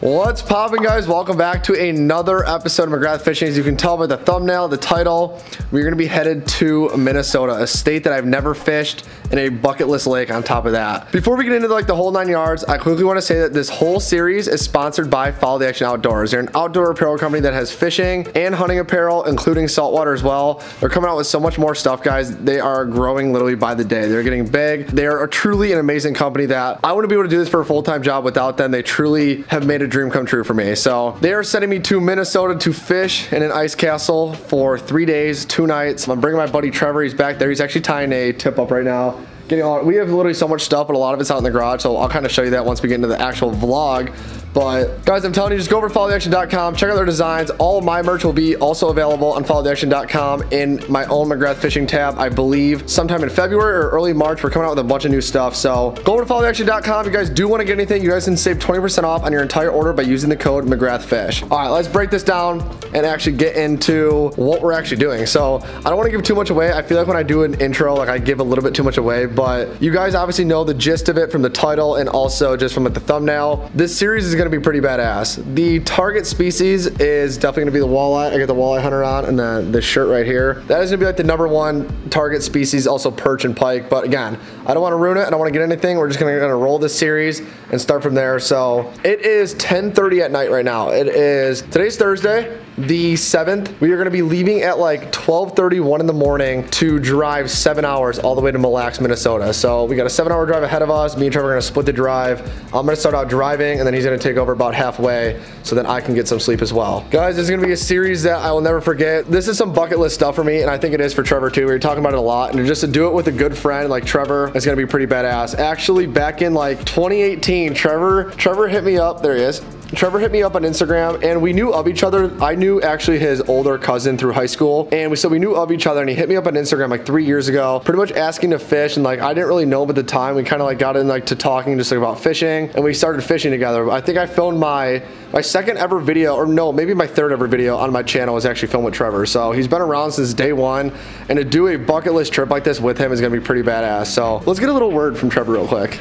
What's poppin' guys? Welcome back to another episode of McGrath Fishing. As you can tell by the thumbnail, the title, we're gonna be headed to Minnesota, a state that I've never fished and a bucket list lake on top of that. Before we get into like the whole nine yards, I quickly wanna say that this whole series is sponsored by Follow the Action Outdoors. They're an outdoor apparel company that has fishing and hunting apparel, including saltwater as well. They're coming out with so much more stuff, guys. They are growing literally by the day. They're getting big. They are truly an amazing company that I wouldn't be able to do this for a full-time job without them. They truly have made a dream come true for me. So they are sending me to Minnesota to fish in an ice castle for three days, two nights. I'm bringing my buddy Trevor. He's back there. He's actually tying a tip up right now. Getting we have literally so much stuff, but a lot of it's out in the garage. So I'll kind of show you that once we get into the actual vlog. But guys, I'm telling you, just go over to followtheaction.com, check out their designs. All my merch will be also available on followtheaction.com in my own McGrath Fishing tab, I believe, sometime in February or early March. We're coming out with a bunch of new stuff. So go over to followtheaction.com. If you guys do want to get anything, you guys can save 20% off on your entire order by using the code McGrathFish. All right, let's break this down and actually get into what we're actually doing. So I don't want to give too much away. I feel like when I do an intro, like I give a little bit too much away, but you guys obviously know the gist of it from the title and also just from like the thumbnail. This series is to be pretty badass. The target species is definitely gonna be the walleye. I got the walleye hunter on and then the shirt right here. That is gonna be like the number one target species, also perch and pike. But again, I don't wanna ruin it. I don't wanna get anything. We're just gonna, gonna roll this series and start from there. So it is 10.30 at night right now. It is, today's Thursday the 7th. We are going to be leaving at like 12:31 in the morning to drive seven hours all the way to Mille Lacs, Minnesota. So we got a seven hour drive ahead of us. Me and Trevor are going to split the drive. I'm to start out driving and then he's going to take over about halfway so then I can get some sleep as well. Guys, this is to be a series that I will never forget. This is some bucket list stuff for me and I think it is for Trevor too. We are talking about it a lot and just to do it with a good friend like Trevor is to be pretty badass. Actually, back in like 2018, Trevor Trevor hit me up. There he is. Trevor hit me up on Instagram and we knew of each other. I knew actually his older cousin through high school and we so we knew of each other and he hit me up on Instagram like three years ago, pretty much asking to fish and like I didn't really know him at the time. We kind of like got in like to talking just like about fishing and we started fishing together. I think I filmed my my second ever video or no, maybe my third ever video on my channel was actually filmed with Trevor. So he's been around since day one and to do a bucket list trip like this with him is gonna be pretty badass. So let's get a little word from Trevor real quick.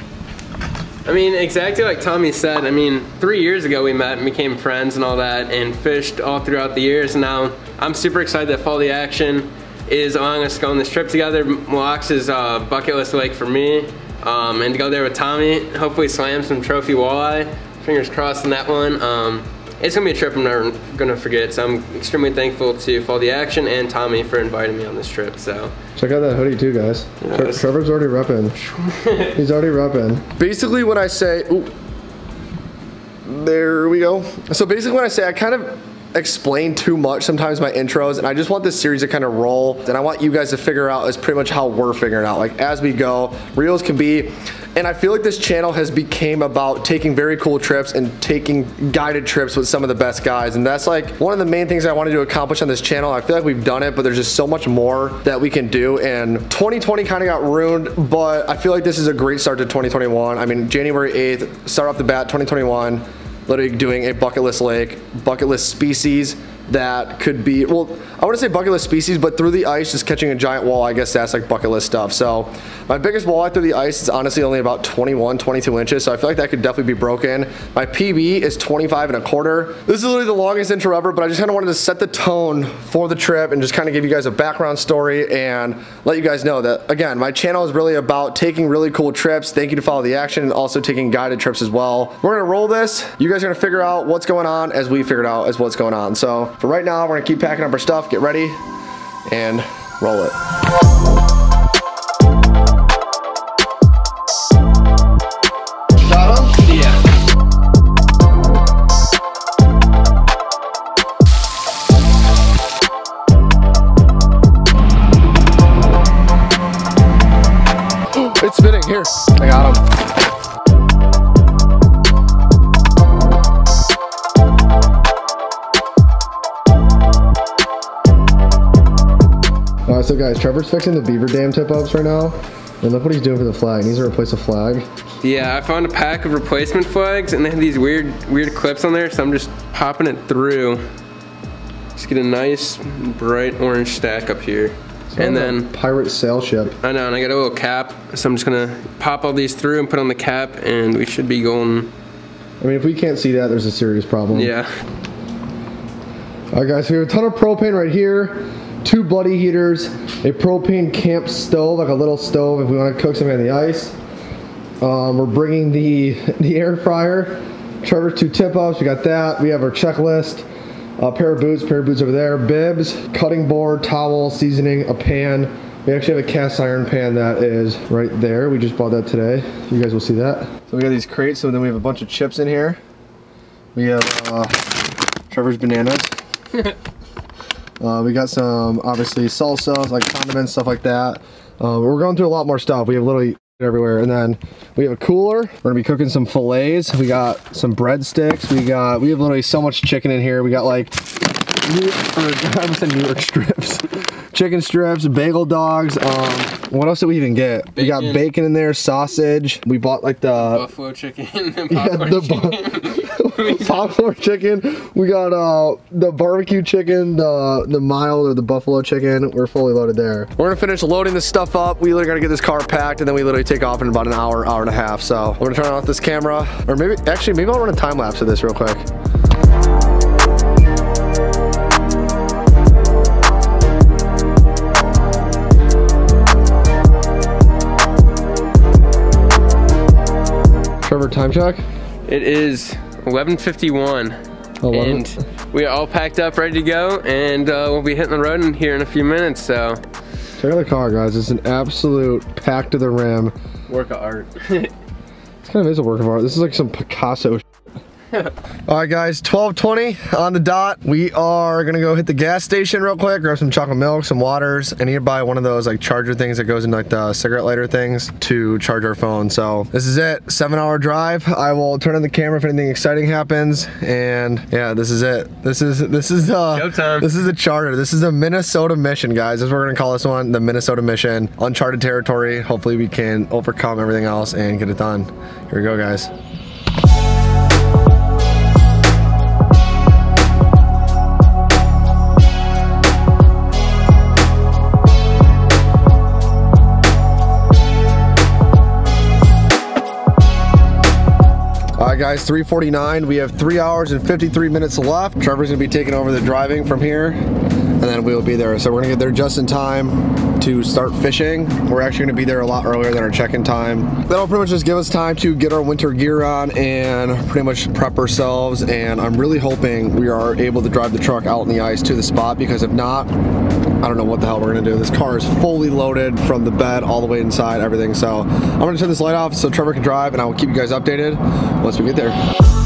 I mean, exactly like Tommy said. I mean, three years ago we met and became friends and all that and fished all throughout the years. And now I'm super excited that Follow the Action is allowing us to go on this trip together. Lacs is a bucket list lake for me. Um, and to go there with Tommy, hopefully slam some trophy walleye. Fingers crossed on that one. Um, it's gonna be a trip I'm never gonna forget. So I'm extremely thankful to Follow the Action and Tommy for inviting me on this trip. So check out that hoodie too, guys. Yes. Trevor's already repping. He's already repping. Basically, when I say, ooh, there we go. So basically, when I say I kind of explain too much sometimes my intros and I just want this series to kind of roll and I want you guys to figure out is pretty much how we're figuring out like as we go reels can be and I feel like this channel has became about taking very cool trips and taking guided trips with some of the best guys. And that's like one of the main things I wanted to accomplish on this channel. I feel like we've done it, but there's just so much more that we can do. And 2020 kind of got ruined, but I feel like this is a great start to 2021. I mean, January 8th, start off the bat, 2021, literally doing a bucket list lake, bucket list species, that could be, well, I wouldn't say bucket list species, but through the ice, just catching a giant wall, I guess that's like bucket list stuff. So my biggest walleye through the ice is honestly only about 21, 22 inches. So I feel like that could definitely be broken. My PB is 25 and a quarter. This is literally the longest intro ever, but I just kind of wanted to set the tone for the trip and just kind of give you guys a background story and let you guys know that, again, my channel is really about taking really cool trips. Thank you to follow the action and also taking guided trips as well. We're gonna roll this. You guys are gonna figure out what's going on as we figured out as what's going on. So for right now, we're gonna keep packing up our stuff, get ready, and roll it. Guys, Trevor's fixing the beaver dam tip-ups right now. And look what he's doing for the flag. He needs to replace a flag. Yeah, I found a pack of replacement flags and they have these weird weird clips on there, so I'm just popping it through. Just get a nice bright orange stack up here. So and then pirate sail ship. I know, and I got a little cap, so I'm just gonna pop all these through and put on the cap and we should be going I mean, if we can't see that, there's a serious problem. Yeah. All right, guys, so we have a ton of propane right here, two buddy heaters, a propane camp stove, like a little stove if we want to cook something on the ice. Um, we're bringing the, the air fryer, Trevor's two tip-ups, we got that. We have our checklist, a pair of boots, pair of boots over there, bibs, cutting board, towel, seasoning, a pan. We actually have a cast iron pan that is right there. We just bought that today. You guys will see that. So we got these crates, so then we have a bunch of chips in here. We have uh, Trevor's bananas. Uh, we got some, obviously, salsas, like condiments, stuff like that. Uh, we're going through a lot more stuff. We have literally everywhere. And then we have a cooler. We're gonna be cooking some fillets. We got some breadsticks. We got, we have literally so much chicken in here. We got like, New, or, I said New York strips. chicken strips, bagel dogs. Um, what else did we even get? We got Bacon. bacon in there, sausage. We bought like the Buffalo chicken and yeah, popcorn the chicken. popcorn chicken. We got uh the barbecue chicken, the the mild or the buffalo chicken. We're fully loaded there. We're gonna finish loading this stuff up. We literally gotta get this car packed and then we literally take off in about an hour, hour and a half. So we're gonna turn off this camera. Or maybe actually maybe I'll run a time lapse of this real quick. Time check? It is 11:51, 11. and we are all packed up, ready to go, and uh, we'll be hitting the road in here in a few minutes. So, Check out the car, guys. It's an absolute pack to the rim. work of art. This kind of is a work of art. This is like some Picasso. All right, guys, 12:20 on the dot. We are gonna go hit the gas station real quick, grab some chocolate milk, some waters, and here buy one of those like charger things that goes in like the cigarette lighter things to charge our phone. So this is it. Seven-hour drive. I will turn on the camera if anything exciting happens, and yeah, this is it. This is this is uh this is a charter. This is a Minnesota mission, guys. This is what we're gonna call this one, the Minnesota mission. Uncharted territory. Hopefully, we can overcome everything else and get it done. Here we go, guys. Right, guys, 349. We have three hours and 53 minutes left. Trevor's gonna be taking over the driving from here, and then we'll be there. So we're gonna get there just in time to start fishing. We're actually gonna be there a lot earlier than our check-in time. That'll pretty much just give us time to get our winter gear on and pretty much prep ourselves. And I'm really hoping we are able to drive the truck out in the ice to the spot because if not, I don't know what the hell we're gonna do. This car is fully loaded from the bed all the way inside, everything. So I'm gonna turn this light off so Trevor can drive and I will keep you guys updated once we get there.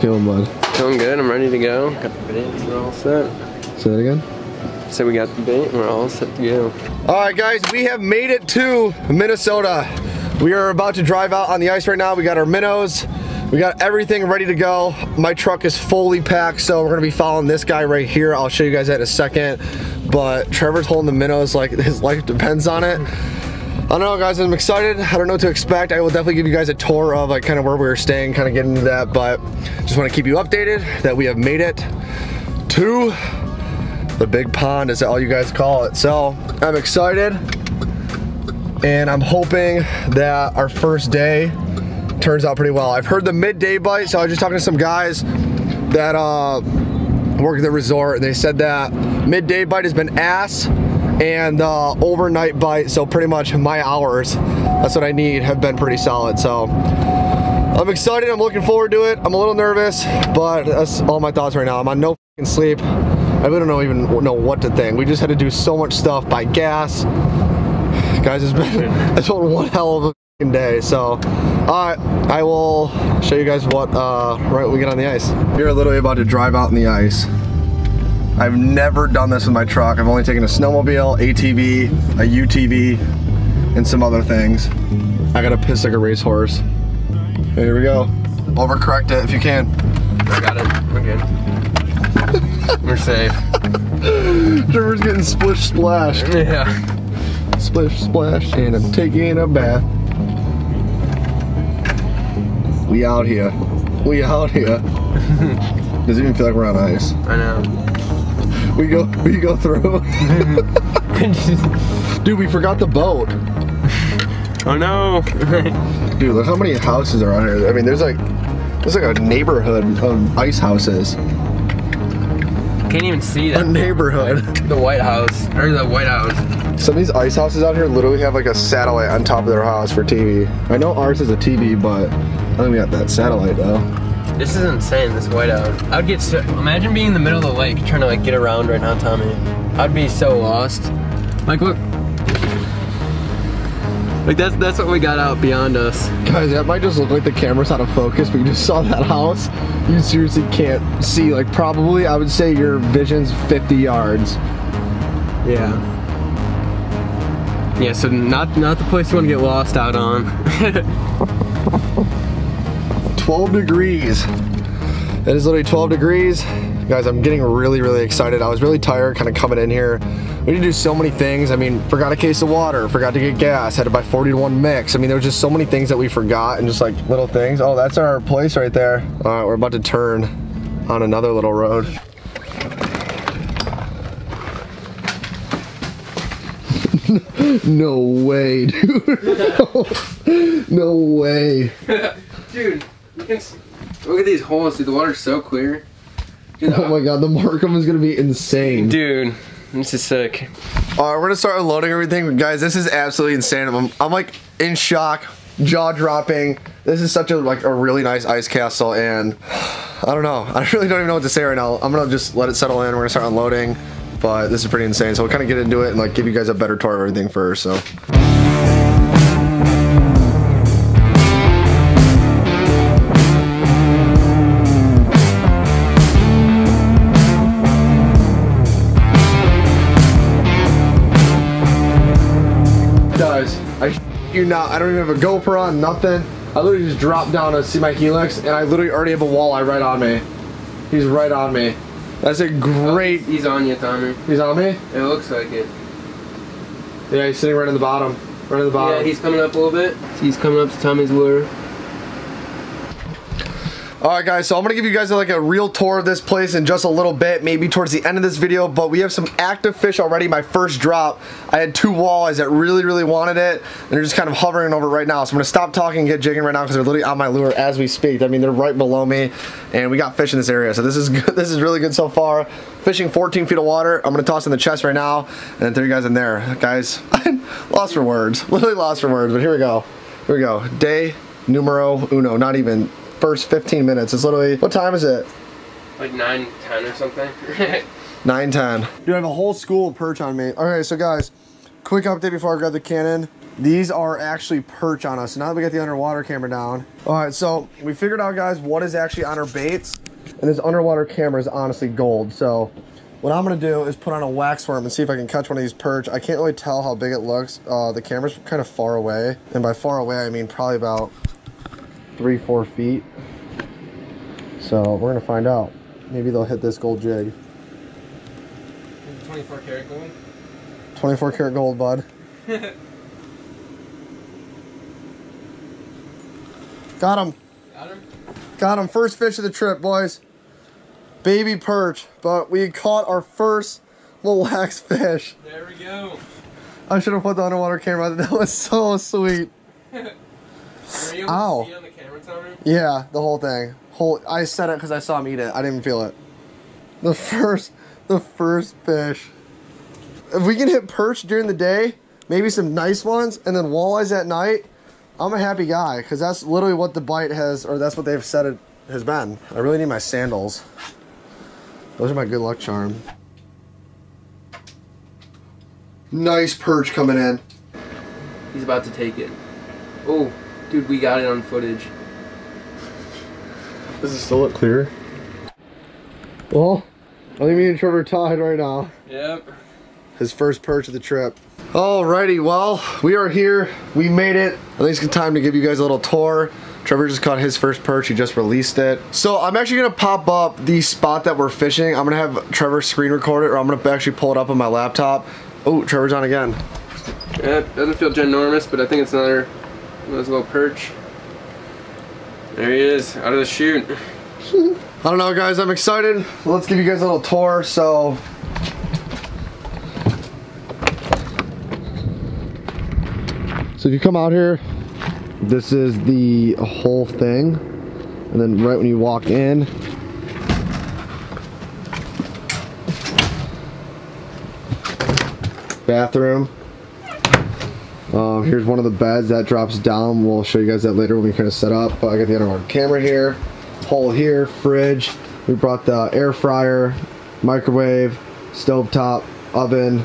Feeling, bud? Feeling good. I'm ready to go. Got the bait. We're all set. Say that again. So we got the bait. We're all set to go. All right, guys, we have made it to Minnesota. We are about to drive out on the ice right now. We got our minnows. We got everything ready to go. My truck is fully packed, so we're gonna be following this guy right here. I'll show you guys that in a second. But Trevor's holding the minnows like his life depends on it. I don't know, guys. I'm excited. I don't know what to expect. I will definitely give you guys a tour of like kind of where we were staying, kind of get into that. But just want to keep you updated that we have made it to the big pond, is all you guys call it. So I'm excited, and I'm hoping that our first day turns out pretty well. I've heard the midday bite, so I was just talking to some guys that uh, work at the resort, and they said that midday bite has been ass, and the overnight bite, so pretty much my hours, that's what I need, have been pretty solid. So I'm excited. I'm looking forward to it. I'm a little nervous, but that's all my thoughts right now. I'm on no sleep. I really don't know even know what to think. We just had to do so much stuff by gas. Guys, it's been it's been one hell of a day. So, all right, I will show you guys what uh, right we get on the ice. We're literally about to drive out in the ice. I've never done this in my truck. I've only taken a snowmobile, ATV, a UTV, and some other things. I gotta piss like a racehorse. Here we go. Overcorrect it if you can. I got it. We're good. We're safe. Trevor's getting splish splashed. Yeah. Splish, splash, and I'm taking a bath. We out here. We out here. Doesn't even feel like we're on ice. I know. We go, we go through. Dude, we forgot the boat. oh no. Dude, look how many houses are on here. I mean, there's like, there's like a neighborhood of ice houses. Can't even see A that. neighborhood. The White House or the White House. Some of these ice houses out here literally have like a satellite on top of their house for TV. I know ours is a TV, but I think we got that satellite though. This is insane. This White House. I'd get so. Imagine being in the middle of the lake trying to like get around right now, Tommy. I'd be so lost. Like look. Like that's that's what we got out beyond us. Guys, that might just look like the camera's out of focus, but you just saw that house. You seriously can't see. Like probably, I would say your vision's 50 yards. Yeah. Yeah, so not not the place you want to get lost out on. 12 degrees. It is literally 12 degrees. Guys, I'm getting really, really excited. I was really tired kind of coming in here. We need to do so many things. I mean, forgot a case of water, forgot to get gas, had to buy 40 to 1 mix. I mean, there was just so many things that we forgot and just like little things. Oh, that's our place right there. All right, we're about to turn on another little road. no way, dude. no, way. Dude, look at these holes, dude. The water's so clear. Dude, Oh my god, the Marcum is gonna be insane. dude this is sick. All right, we're gonna start unloading everything, guys. This is absolutely insane. I'm, I'm like in shock, jaw dropping. This is such a like a really nice ice castle, and I don't know. I really don't even know what to say right now. I'm gonna just let it settle in. We're gonna start unloading, but this is pretty insane. So we'll kind of get into it and like give you guys a better tour of everything first. So. You not. I don't even have a GoPro on, nothing. I literally just dropped down to see my helix, and I literally already have a walleye right on me. He's right on me. That's a great. He's on you, Tommy. He's on me. It looks like it. Yeah, he's sitting right in the bottom. Right in the bottom. Yeah, he's coming up a little bit. He's coming up to Tommy's lure. All right, guys, so I'm gonna give you guys like a real tour of this place in just a little bit, maybe towards the end of this video, but we have some active fish already. My first drop, I had two walleyes that really, really wanted it, and they're just kind of hovering over right now. So I'm gonna stop talking and get jigging right now because they're literally on my lure as we speak. I mean, they're right below me, and we got fish in this area, so this is good. This is really good so far. Fishing 14 feet of water. I'm gonna toss in the chest right now, and then throw you guys in there. Guys, lost for words. Literally lost for words, but here we go. Here we go. Day numero uno, not even first 15 minutes. It's literally, what time is it? Like 9, 10 or something. 9, 10. Dude, I have a whole school of perch on me. Okay, so guys, quick update before I grab the cannon. These are actually perch on us. Now that we got the underwater camera down. All right, so we figured out, guys, what is actually on our baits. And this underwater camera is honestly gold. So what I'm gonna do is put on a wax worm and see if I can catch one of these perch. I can't really tell how big it looks. Uh, the camera's kind of far away. And by far away, I mean probably about three, four feet. So we're gonna find out. Maybe they'll hit this gold jig. 24 karat gold. 24 karat gold, bud. Got him. Got him? Got him. First fish of the trip, boys. Baby perch. But we caught our first little wax fish. There we go. I should have put the underwater camera. That was so sweet. Were you able Ow. To see on the camera, Tommy? Yeah, the whole thing. Whole. I said it because I saw him eat it. I didn't feel it. The first, the first fish. If we can hit perch during the day, maybe some nice ones, and then walleyes at night, I'm a happy guy because that's literally what the bite has, or that's what they've said it has been. I really need my sandals. Those are my good luck charm. Nice perch coming in. He's about to take it. Oh, dude, we got it on footage. Does it still look clear? Well, I think me and Trevor tied right now. Yep. His first perch of the trip. Alrighty, well, we are here. We made it. I think it's time to give you guys a little tour. Trevor just caught his first perch. He just released it. So I'm actually gonna pop up the spot that we're fishing. I'm gonna have Trevor screen record it, or I'm gonna actually pull it up on my laptop. Oh, Trevor's on again. Yeah, doesn't feel ginormous, but I think it's another one of those little perch. There he is, out of the chute. I don't know guys, I'm excited. Let's give you guys a little tour. So So if you come out here, this is the whole thing. And then right when you walk in, bathroom. Um, here's one of the beds that drops down. We'll show you guys that later when we kind of set up. But I got the underwater camera here, hole here, fridge. We brought the air fryer, microwave, stove top, oven.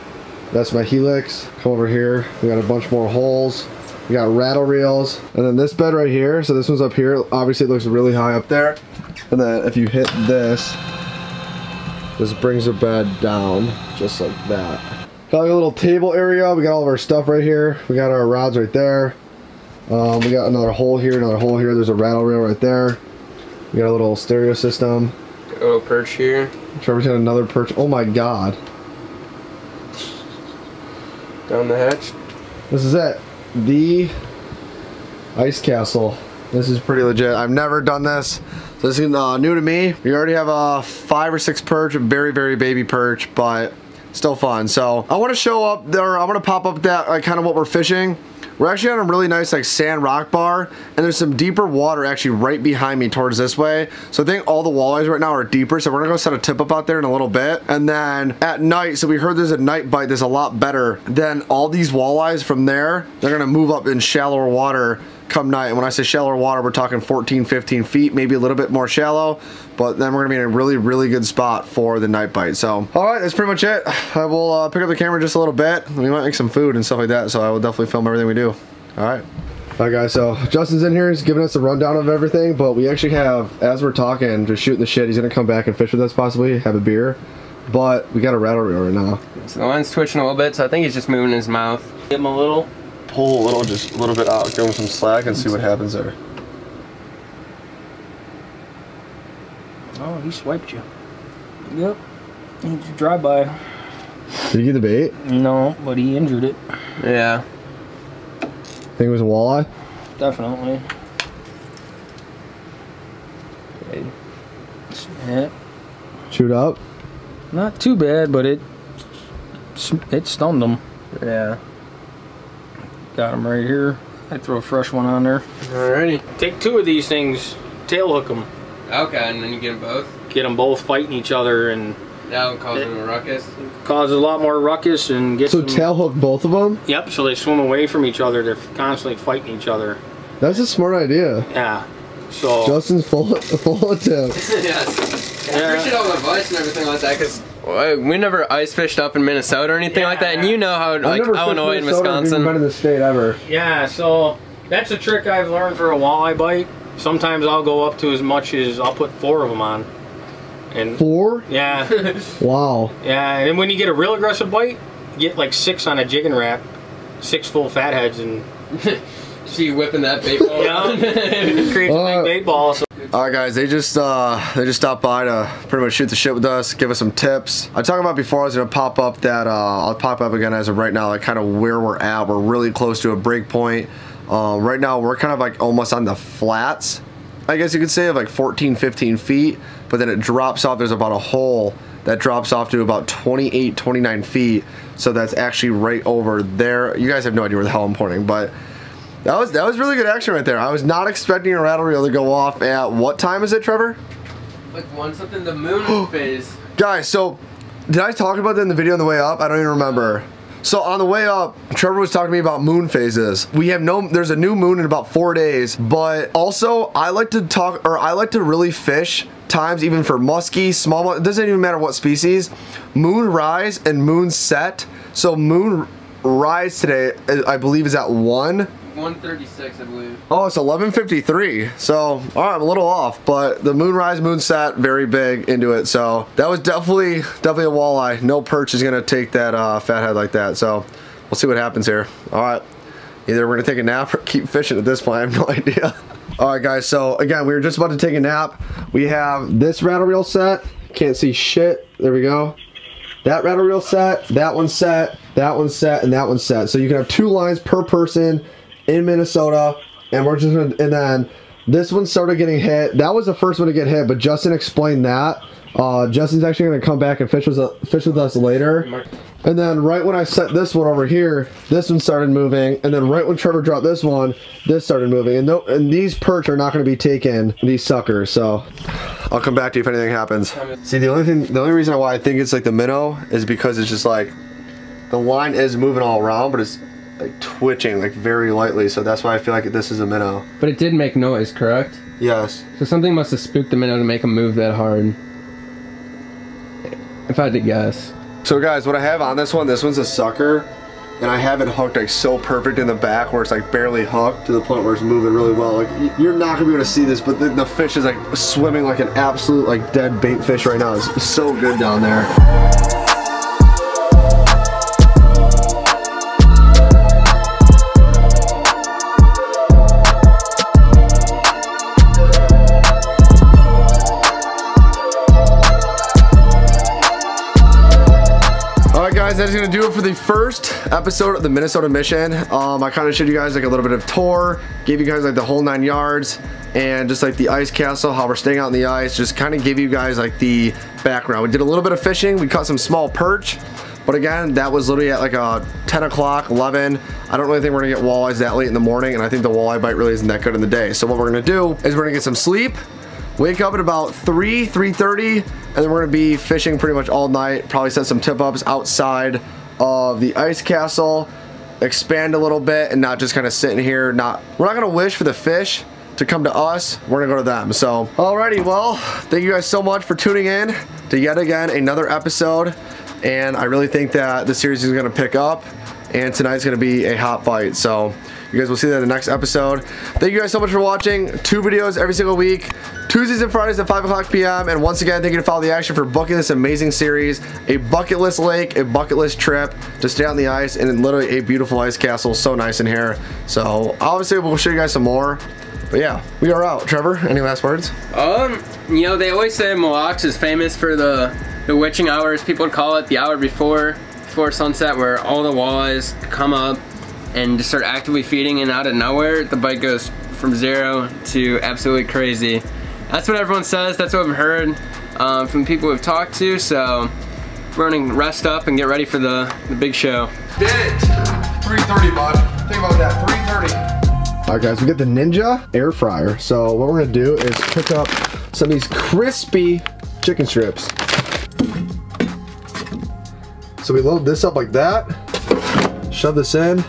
That's my Helix. Come over here. We got a bunch more holes. We got rattle reels. And then this bed right here. So this one's up here. Obviously it looks really high up there. And then if you hit this, this brings the bed down just like that. Got like a little table area. We got all of our stuff right here. We got our rods right there. Um, we got another hole here, another hole here. There's a rattle reel right there. We got a little stereo system. Got A little perch here. Trevor's got another perch. Oh my god. Down the hatch. This is it. The ice castle. This is pretty legit. I've never done this. So this is uh, new to me. We already have a five or six perch, a very, very baby perch, but still fun. So I want to show up there. I want to pop up that like kind of what we're fishing. We're actually on a really nice like sand rock bar and there's some deeper water actually right behind me towards this way. So I think all the walleyes right now are deeper. So we're gonna go set a tip up out there in a little bit. And then at night, so we heard there's a night bite that's a lot better than all these walleyes from there. They're gonna move up in shallower water come night. And when I say shallower water, we're talking 14, 15 feet, maybe a little bit more shallow, but then we're gonna be in a really, really good spot for the night bite. So, all right, that's pretty much it. I will uh, pick up the camera just a little bit. We might make some food and stuff like that, so I will definitely film everything we do. All right. All right, guys, so Justin's in here. He's giving us a rundown of everything, but we actually have, as we're talking, just shooting the shit, he's gonna come back and fish with us possibly, have a beer, but we got a rattle reel right now. So the line's twitching a little bit, so I think he's just moving his mouth. Give him a little. Pull a little, just a little bit out, give him some slack and see what happens there. Oh, he swiped you. Yep. He just drive by. Did you get the bait? No, but he injured it. Yeah. Think it was a walleye? Definitely. Yeah. Shoot up? Not too bad, but it it stunned him. Yeah. Got him right here. I throw a fresh one on there. Alrighty. Take two of these things, tail hook them, Okay, and then you get them both. get them both fighting each other, and That'll cause them a ruckus. causes a lot more ruckus and gets So them. tail hook both of them? Yep. So they swim away from each other. They're constantly fighting each other. That's a smart idea. Yeah. So Justin's full, full of tips. yes. I Yeah. appreciate all the advice and everything like that, because we never ice fished up in Minnesota or anything like that, and you know how like Illinois and Wisconsin. been in the state ever. Yeah, so that's a trick I've learned for a walleye bite. Sometimes I'll go up to as much as I'll put four of them on. And Four? yeah, Wow. yeah, and when you get a real aggressive bite, you get like six on a Jigging Rap, six full fatheads, and See you whipping that bait ball. yeah, it creates a Uh, big bait ball. So All right, guys. They just uh, they just stopped by to pretty much shoot the shit with us, give us some tips. I talked about before I was gonna pop up that uh, I'll pop up again as of right now, like kind of where we're at. We're really close to a break point. Um, right now, we're kind of like almost on the flats. I guess you could say of like 14, 15 feet, but then it drops off. There's about a hole that drops off to about 28, 29 feet. So that's actually right over there. You guys have no idea where the hell I'm pointing, but that was that was really good action right there. I was not expecting a rattle reel to go off at what time is it, Trevor? like one something the moon phase. Guys, so did I talk about that in the video on the way up? I don't even remember. So on the way up, Trevor was talking to me about moon phases. We have no, there's a new moon in about four days, but also I like to talk, or I like to really fish times even for muskie, small, it doesn't even matter what species, moon rise and moon set. So moon rise today, I believe is at one. 136, I believe. Oh, it's 11:53. So, all right, I'm a little off, but the moonrise, moonset, very big into it. So that was definitely, definitely a walleye. No perch is gonna take that uh, fathead like that. So we'll see what happens here. All right, either we're gonna take a nap or keep fishing at this point. I have no idea. All right, guys. So again, we were just about to take a nap. We have this rattle reel set. Can't see shit. There we go. that rattle reel set, that one set, that one set, and that one set. So you can have two lines per person in Minnesota, and we're just gonna, and then this one started getting hit. That was the first one to get hit, but Justin explained that. Uh, Justin's actually gonna come back and fish with fish with us later. And then right when I set this one over here, this one started moving. And then right when Trevor dropped this one, this started moving. And, no, and these perch are not going to be taken, these suckers. So I'll come back to you if anything happens. See, the only thing, the only reason why I think it's like the minnow is because it's just like, the line is moving all around, but it's like twitching like very lightly. So that's why I feel like this is a minnow. But it did make noise, correct? Yes. So something must have spooked the minnow to make him move that hard. If I had to guess. So guys, what I have on this one, this one's a sucker, and I have it hooked like so perfect in the back where it's like barely hooked to the point where it's moving really well. Like you're not gonna be able to see this, but the, the fish is like swimming like an absolute like dead bait fish right now. It's so good down there. That is to do it for the first episode of the Minnesota Mission. Um, I kind of showed you guys like a little bit of tour, gave you guys like the whole nine yards, and just like the ice castle, how we're staying out in the ice, just kind of give you guys like the background. We did a little bit of fishing, we caught some small perch, but again, that was literally at like a 10 o'clock, 11. I don't really think we're gonna get walleyes that late in the morning, and I think the walleye bite really isn't that good in the day. So what we're gonna do is we're gonna get some sleep, wake up at about 3, 3.30, and then we're gonna be fishing pretty much all night. Probably set some tip ups outside of the ice castle, expand a little bit, and not just kind of sitting here. Not we're not gonna wish for the fish to come to us. We're gonna go to them. So, alrighty, well, thank you guys so much for tuning in to yet again another episode. And I really think that the series is gonna pick up. And tonight's gonna be a hot fight. So you guys will see that in the next episode. Thank you guys so much for watching. Two videos every single week. Tuesdays and Fridays at 5 o'clock p.m. And once again, thank you to Follow the Action for booking this amazing series. A bucket list lake, a bucket list trip to stay on the ice, and literally a beautiful ice castle. So nice in here. So obviously we'll show you guys some more. But yeah, we are out. Trevor, any last words? Um, you know, they always say Mille is famous for the, the witching hours. People call it the hour before, before sunset where all the walleyes come up and just start actively feeding and out of nowhere, the bite goes from zero to absolutely crazy. That's what everyone says, that's what I've heard um, from people we've talked to, so we're gonna rest up and get ready for the, the big show. Did it! 3.30, bud. Think about that, 3.30. All right, guys, we get the Ninja air fryer. So what we're gonna do is pick up some of these crispy chicken strips. So we load this up like that, shove this in,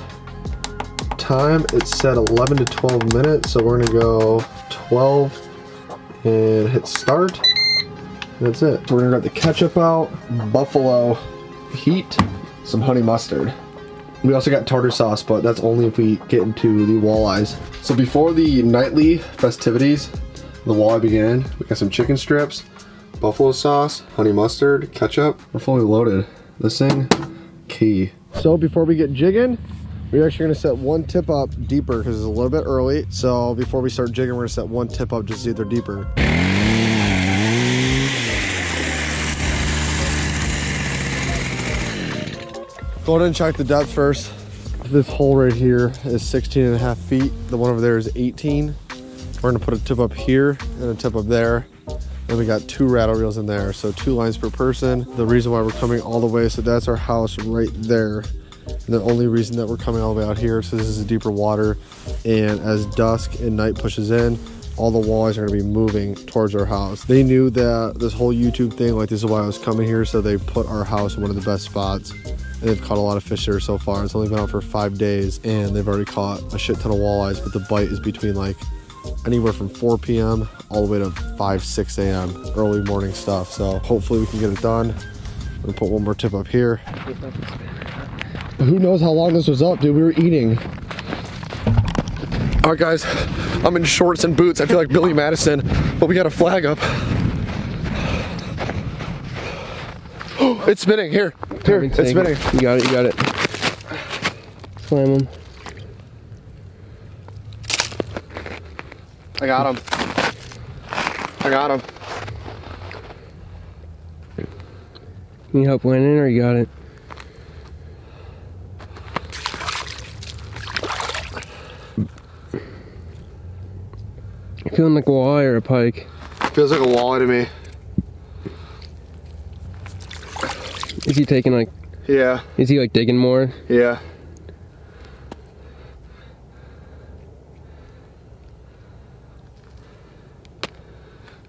time, it's set 11 to 12 minutes, so we're gonna go 12 and hit start. That's it. We're gonna grab the ketchup out, buffalo heat, some honey mustard. We also got tartar sauce, but that's only if we get into the walleyes. So before the nightly festivities, the walleye began, we got some chicken strips, buffalo sauce, honey mustard, ketchup. We're fully loaded. This thing, key. So before we get jigging, we're actually gonna set one tip up deeper because it's a little bit early. So before we start jigging, we're gonna set one tip up just either deeper. Go ahead and check the depth first. This hole right here is 16 and a half feet. The one over there is 18. We're gonna put a tip up here and a tip up there. And we got two rattle reels in there. So two lines per person. The reason why we're coming all the way, so that's our house right there. The only reason that we're coming all the way out here is so this is deeper water. And as dusk and night pushes in, all the walleyes are going to be moving towards our house. They knew that this whole YouTube thing, like this is why I was coming here, so they put our house in one of the best spots. And they've caught a lot of fish there so far. It's only been out for five days, and they've already caught a shit ton of walleyes, but the bite is between like anywhere from 4 p.m. all the way to 5, 6 a.m. early morning stuff. So hopefully we can get it done. I'm gonna put one more tip up here. Who knows how long this was up, dude? We were eating. All right, guys, I'm in shorts and boots. I feel like Billy Madison, but we got a flag up. Oh, it's spinning. Here, here, it's spinning. You got it, you got it. Slam them. I got him. I got him. You help landing or you got it? Feeling like a walleye or a pike? Feels like a walleye to me. Is he taking like, Yeah, is he like digging more? yeah.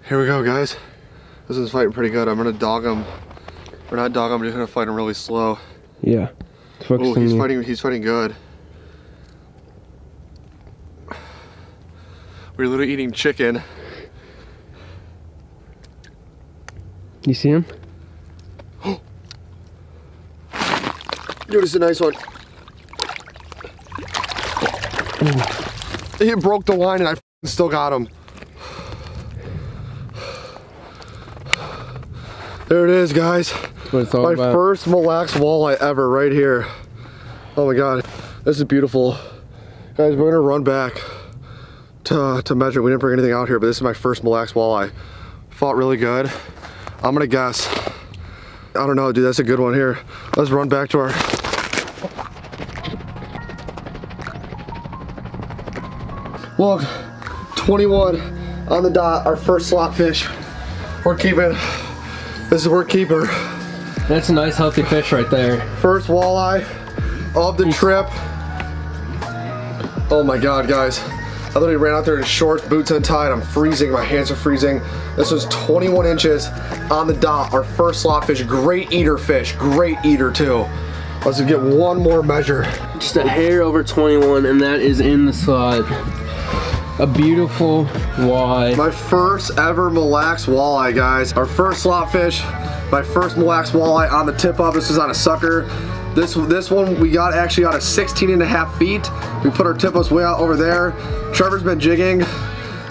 Here we go, guys. This is fighting pretty good. I'm gonna dog him. Or not dog him, I'm just gonna fight him really slow. Yeah. Oh, he's fighting. He's fighting good. We're literally eating chicken. You see him? Dude, this is a nice one. He broke the line and I still got him. There it is, guys. That's what it's all My about. first Mille Lacs walleye ever right here. Oh my God, this is beautiful. Guys, we're gonna run back to, to measure. We didn't bring anything out here, but this is my first Mille Lacs walleye. Fought really good. I'm gonna guess. I don't know, dude, that's a good one here. Let's run back to our, Look, 21 on the dot, our first slot fish. We're keeping, this is we're keeper. That's a nice healthy fish right there. First walleye of the trip. Oh my God, guys. I literally ran out there in shorts, boots untied. I'm freezing, my hands are freezing. This was 21 inches on the dot, our first slot fish. Great eater fish, great eater too. Let's get one more measure. Just a hair over 21 and that is in the slot. A beautiful walleye. My first ever Mille Lacs walleye, guys. Our first slot fish. My first Mille Lacs walleye on the tip up. This is on a sucker. This this one we got actually out of 16 and a half feet. We put our tip ups way out over there. Trevor's been jigging.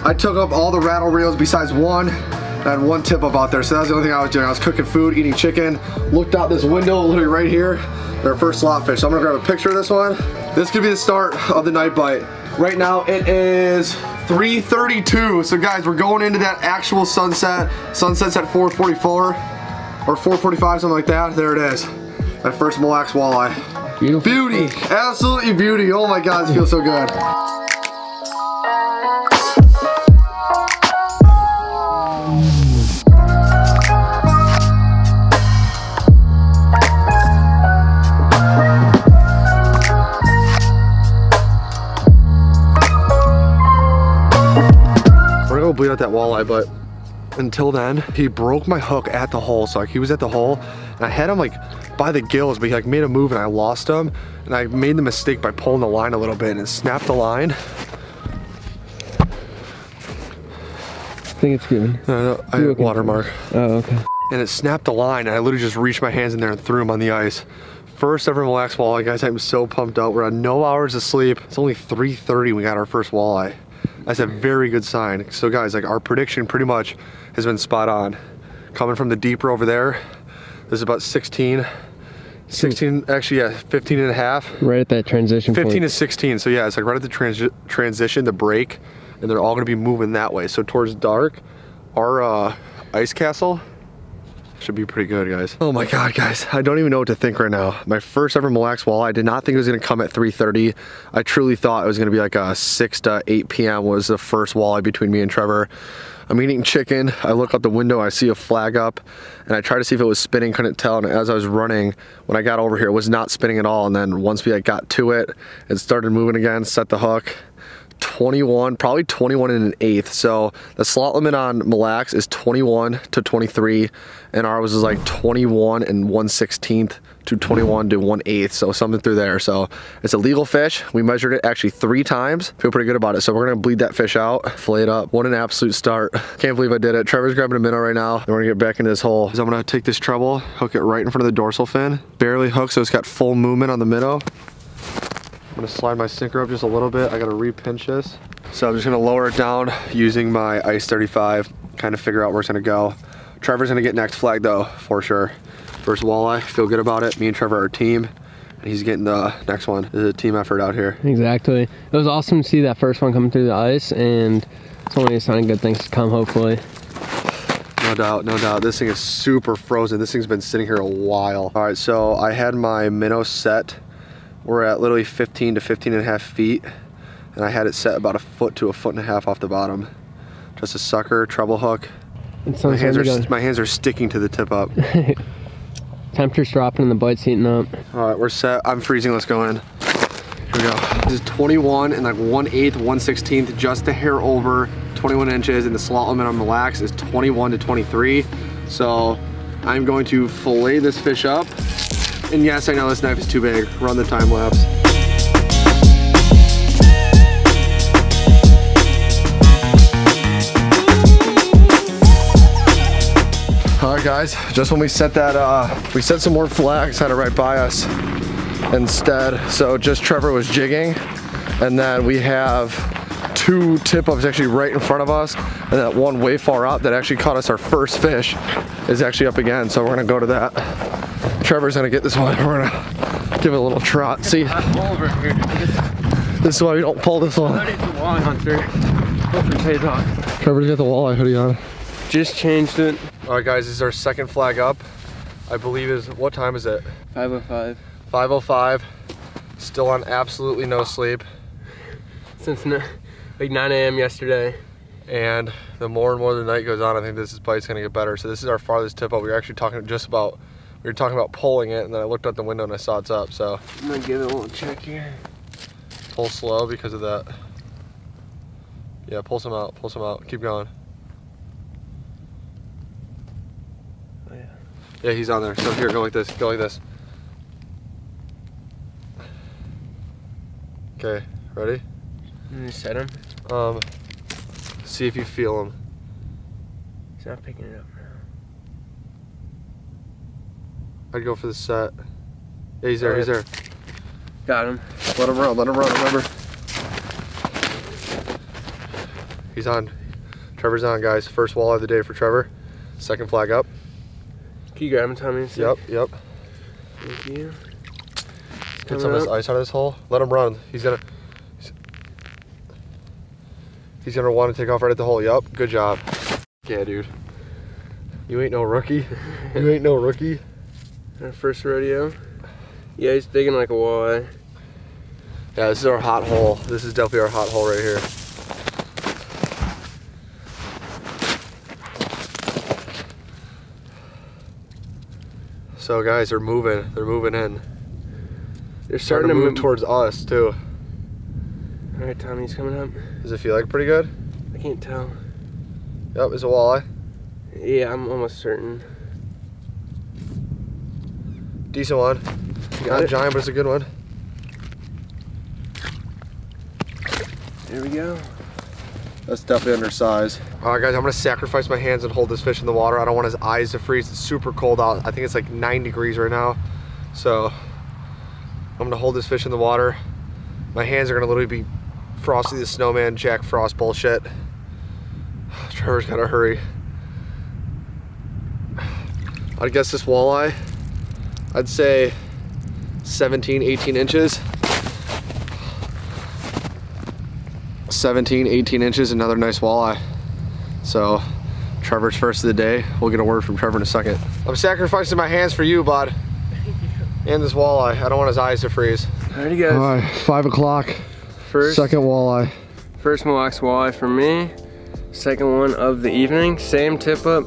I took up all the rattle reels besides one. Had one tip up out there, so that was the only thing I was doing. I was cooking food, eating chicken. Looked out this window, literally right here. their first slot fish. So I'm gonna grab a picture of this one. This could be the start of the night bite. Right now it is 3:32. So guys, we're going into that actual sunset. Sunset's at 4:44 or 4:45, something like that. There it is. My first Mille Lacs walleye. Beautiful. Beauty, absolutely beauty. Oh my God, this feels so good. We're gonna bleed out that walleye, but until then, he broke my hook at the hole. So like he was at the hole and I had him like by the gills, but he like made a move and I lost him. And I made the mistake by pulling the line a little bit and it snapped the line. I think it's good. Uh, I, You okay? watermark. Oh, okay. And it snapped the line and I literally just reached my hands in there and threw him on the ice. First ever Mille Lacs walleye, guys. I'm so pumped out. We're on no hours of sleep. It's only 3.30 we got our first walleye. That's a very good sign. So guys, like our prediction pretty much has been spot on. Coming from the deeper over there, this is about 16, 16, actually yeah, 15 and a half. Right at that transition 15 point. to 16. So yeah, it's like right at the transi transition, the break, and they're all gonna be moving that way. So towards dark, our uh, ice castle should be pretty good, guys. Oh my God, guys. I don't even know what to think right now. My first ever Mille Lacs walleye, I did not think it was gonna come at 3.30. I truly thought it was gonna be like a 6 to 8 p.m. was the first walleye between me and Trevor. I'm eating chicken. I look out the window, I see a flag up, and I try to see if it was spinning, couldn't tell. And as I was running, when I got over here, it was not spinning at all. And then once we like, got to it, it started moving again, set the hook. 21, probably 21 and an eighth. So the slot limit on Mille Lacs is 21 to 23, and ours is like 21 and 1 16th to 21 to 1 8th. So something through there. So it's a legal fish. We measured it actually three times. Feel pretty good about it. So we're gonna bleed that fish out, fillet it up. What an absolute start. Can't believe I did it. Trevor's grabbing a minnow right now. We're gonna get back into this hole. So I'm gonna take this treble, hook it right in front of the dorsal fin. Barely hooked, so it's got full movement on the minnow. I'm gonna slide my sinker up just a little bit. I gotta repinch this. So I'm just gonna lower it down using my Ice 35, kind of figure out where it's gonna go. Trevor's gonna get next flag though, for sure. First walleye, feel good about it. Me and Trevor are a team. And he's getting the next one. This is a team effort out here. Exactly. It was awesome to see that first one coming through the ice, and it's only a sign of good things to come, hopefully. I'm doubt, no doubt. This thing is super frozen. This thing's been sitting here a while. All right, so I had my minnow set. We're at literally 15 to 15 and a half feet. And I had it set about a foot to a foot and a half off the bottom. Just a sucker, treble hook. My hands, are, my hands are sticking to the tip up. Temperature's dropping and the bite's heating up. All right, we're set. I'm freezing, let's go in. Here we go. This is 21 and like 1 8th, 1 16th, just a hair over 21 inches and the slot limit on the Lacs is 21 to 23. So I'm going to fillet this fish up. And yes, I know this knife is too big. Run the time lapse. Guys, just when we set that, uh, we set some more flags kind of right by us instead. So just Trevor was jigging and then we have two tip-ups actually right in front of us and that one way far out that actually caught us our first fish is actually up again. So we're gonna go to that. Trevor's gonna get this one. We're gonna give it a little trot. See, this is why we don't pull this one. Trevor's got the walleye hoodie on. Just changed it. All right, guys, this is our second flag up. I believe is, what time is it? 505. 5.05, still on absolutely no sleep. Since like 9 a.m. yesterday. And the more and more the night goes on, I think this is bite's gonna get better. So this is our farthest tip up. We were actually talking just about, we were talking about pulling it and then I looked out the window and I saw it's up, so. I'm gonna give it a little check here. Pull slow because of that. Yeah, pull some out, pull some out, keep going. Yeah, he's on there. So here, go like this. Go like this. Okay, ready? You set him. Um, see if you feel him. He's not picking it up now. I'd go for the set. Yeah, he's there. He's there. Got him. Let him run. Let him run. Remember. He's on. Trevor's on, guys. First wall of the day for Trevor. Second flag up. Can you grab him, Tommy? Yep, yep. Thank you. Get some of this ice out of this hole. Let him run. He's gonna. He's gonna want to take off right at the hole. Yep. Good job. Yeah, dude. You ain't no rookie. you ain't no rookie. Our first rodeo. Yeah, he's digging like a walleye. Eh? Yeah, this is our hot hole. This is definitely our hot hole right here. So guys, they're moving. They're moving in. They're starting, starting to move. towards us too. All right, Tommy's coming up. Does it feel like pretty good? I can't tell. Yep, it's a walleye. Yeah, I'm almost certain. Decent one. Got Not it. giant, but it's a good one. There we go. That's definitely undersized. All right, guys, I'm gonna sacrifice my hands and hold this fish in the water. I don't want his eyes to freeze. It's super cold out. I think it's like nine degrees right now. So I'm gonna hold this fish in the water. My hands are gonna literally be Frosty the Snowman, Jack Frost bullshit. Trevor's gotta hurry. I'd guess this walleye, I'd say 17, 18 inches. 17, 18 inches, another nice walleye. So, Trevor's first of the day. We'll get a word from Trevor in a second. I'm sacrificing my hands for you, bud. And this walleye. I don't want his eyes to freeze. Alrighty, guys. All right, five o'clock. First, Second walleye. first Mille walleye for me. Second one of the evening. Same tip up,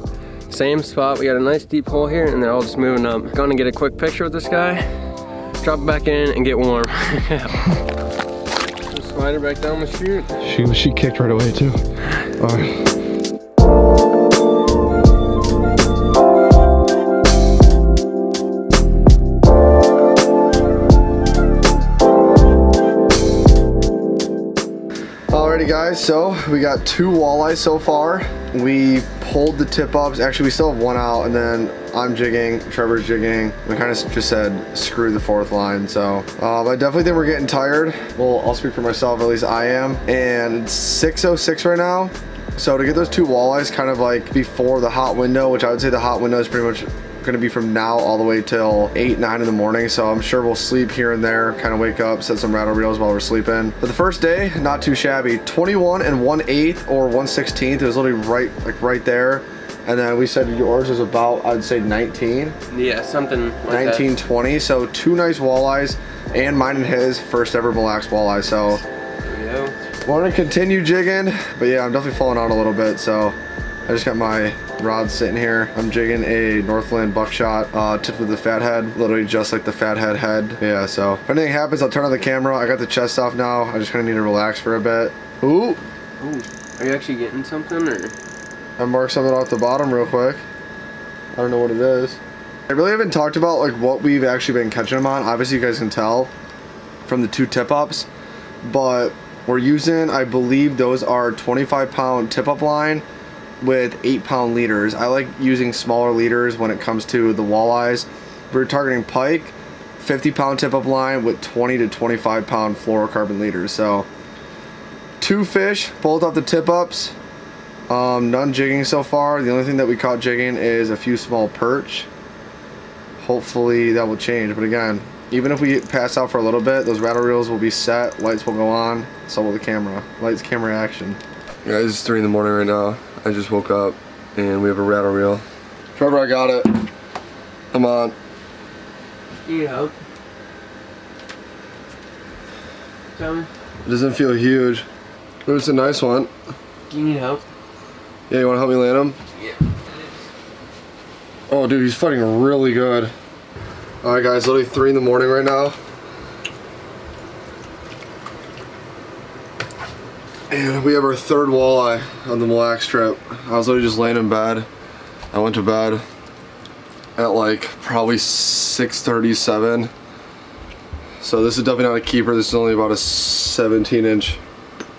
same spot. We got a nice deep hole here, and they're all just moving up. Gonna get a quick picture with this guy. Drop it back in and get warm. Slide her back down the chute. She she kicked right away too. All right. So we got two walleyes so far. We pulled the tip ups. Actually, we still have one out and then I'm jigging, Trevor's jigging. We kind of just said screw the fourth line. So um, I definitely think we're getting tired. Well, I'll speak for myself, at least I am. And it's 6.06 right now. So to get those two walleyes kind of like before the hot window, which I would say the hot window is pretty much gonna be from now all the way till 8, 9 in the morning. So I'm sure we'll sleep here and there, kind of wake up, set some rattle reels while we're sleeping. But the first day, not too shabby. 21 and 1 8th or 1 16th. It was literally right, like right there. And then we said yours was about, I'd say 19, Yeah, something like 19, 20. So two nice walleyes and mine and his first ever Mille Lacs walleye. So that. Want to continue jigging, but yeah, I'm definitely falling out a little bit. So I just got my rod sitting here. I'm jigging a Northland buckshot, uh, tipped with the fathead, literally just like the fat head. Head. Yeah, so if anything happens, I'll turn on the camera. I got the chest off now. I just kind of need to relax for a bit. Ooh, Ooh, are you actually getting something or? I marked something off the bottom real quick. I don't know what it is. I really haven't talked about like what we've actually been catching them on. Obviously you guys can tell from the two tip ups, but we're using, I believe those are 25 pound tip up line with eight pound leaders. I like using smaller leaders when it comes to the walleyes. We're targeting pike, 50 pound tip up line with 20 to 25 pound fluorocarbon leaders. So two fish, both off the tip ups. Um, none jigging so far. The only thing that we caught jigging is a few small perch. Hopefully that will change. But again, even if we pass out for a little bit, those rattle reels will be set, lights will go on, so will the camera. Lights, camera, action. Guys, it's 3 in the morning right now. I just woke up and we have a rattle reel. Trevor, I got it. Come on. Do you need help? Tell me. It doesn't feel huge. But it's a nice one. Do you need help? Yeah, you want to help me land him? Yeah. Oh, dude, he's fighting really good. All right, guys, literally three in the morning right now. And we have our third walleye on the Mille Lacs trip. I was literally just laying in bed. I went to bed at like probably 6.37. So this is definitely not a keeper. This is only about a 17 inch,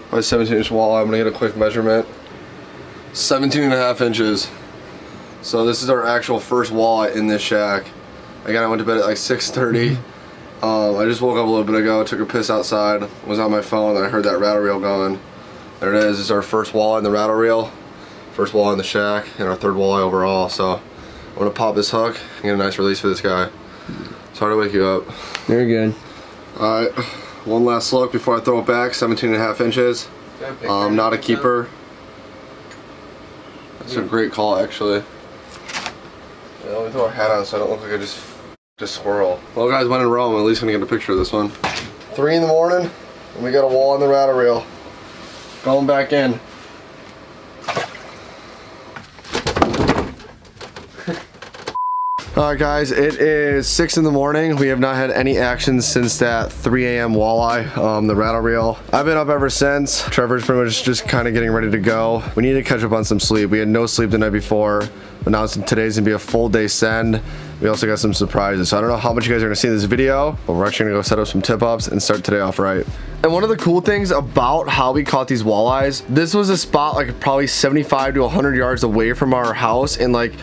by 17 inch walleye. I'm gonna get a quick measurement. 17 and a half inches. So this is our actual first walleye in this shack. Again, I went to bed at like 6.30. Um, I just woke up a little bit ago, took a piss outside, was on my phone, and I heard that rattle reel going. There it is, it's our first walleye in the rattle reel, first walleye in the shack, and our third walleye overall. So I'm gonna pop this hook and get a nice release for this guy. Sorry to wake you up. Very good. Alright, one last look before I throw it back, 17 and a half inches. Um, not a keeper. That's a great call, actually. Yeah, let me throw a hat on so I don't look like I just just squirrel. Well, guys, when in Rome, I'm at least gonna get a picture of this one. Three in the morning, and we got a wall on the rattle reel. Going back in. Alright guys, it is 6 in the morning. We have not had any action since that 3 a.m. walleye, um, the rattle reel. I've been up ever since. Trevor's pretty much just kind of getting ready to go. We need to catch up on some sleep. We had no sleep the night before, now today's gonna be a full day send. We also got some surprises. So I don't know how much you guys are gonna see in this video, but we're actually gonna go set up some tip-ups and start today off right. And one of the cool things about how we caught these walleyes, this was a spot like probably 75 to 100 yards away from our house and like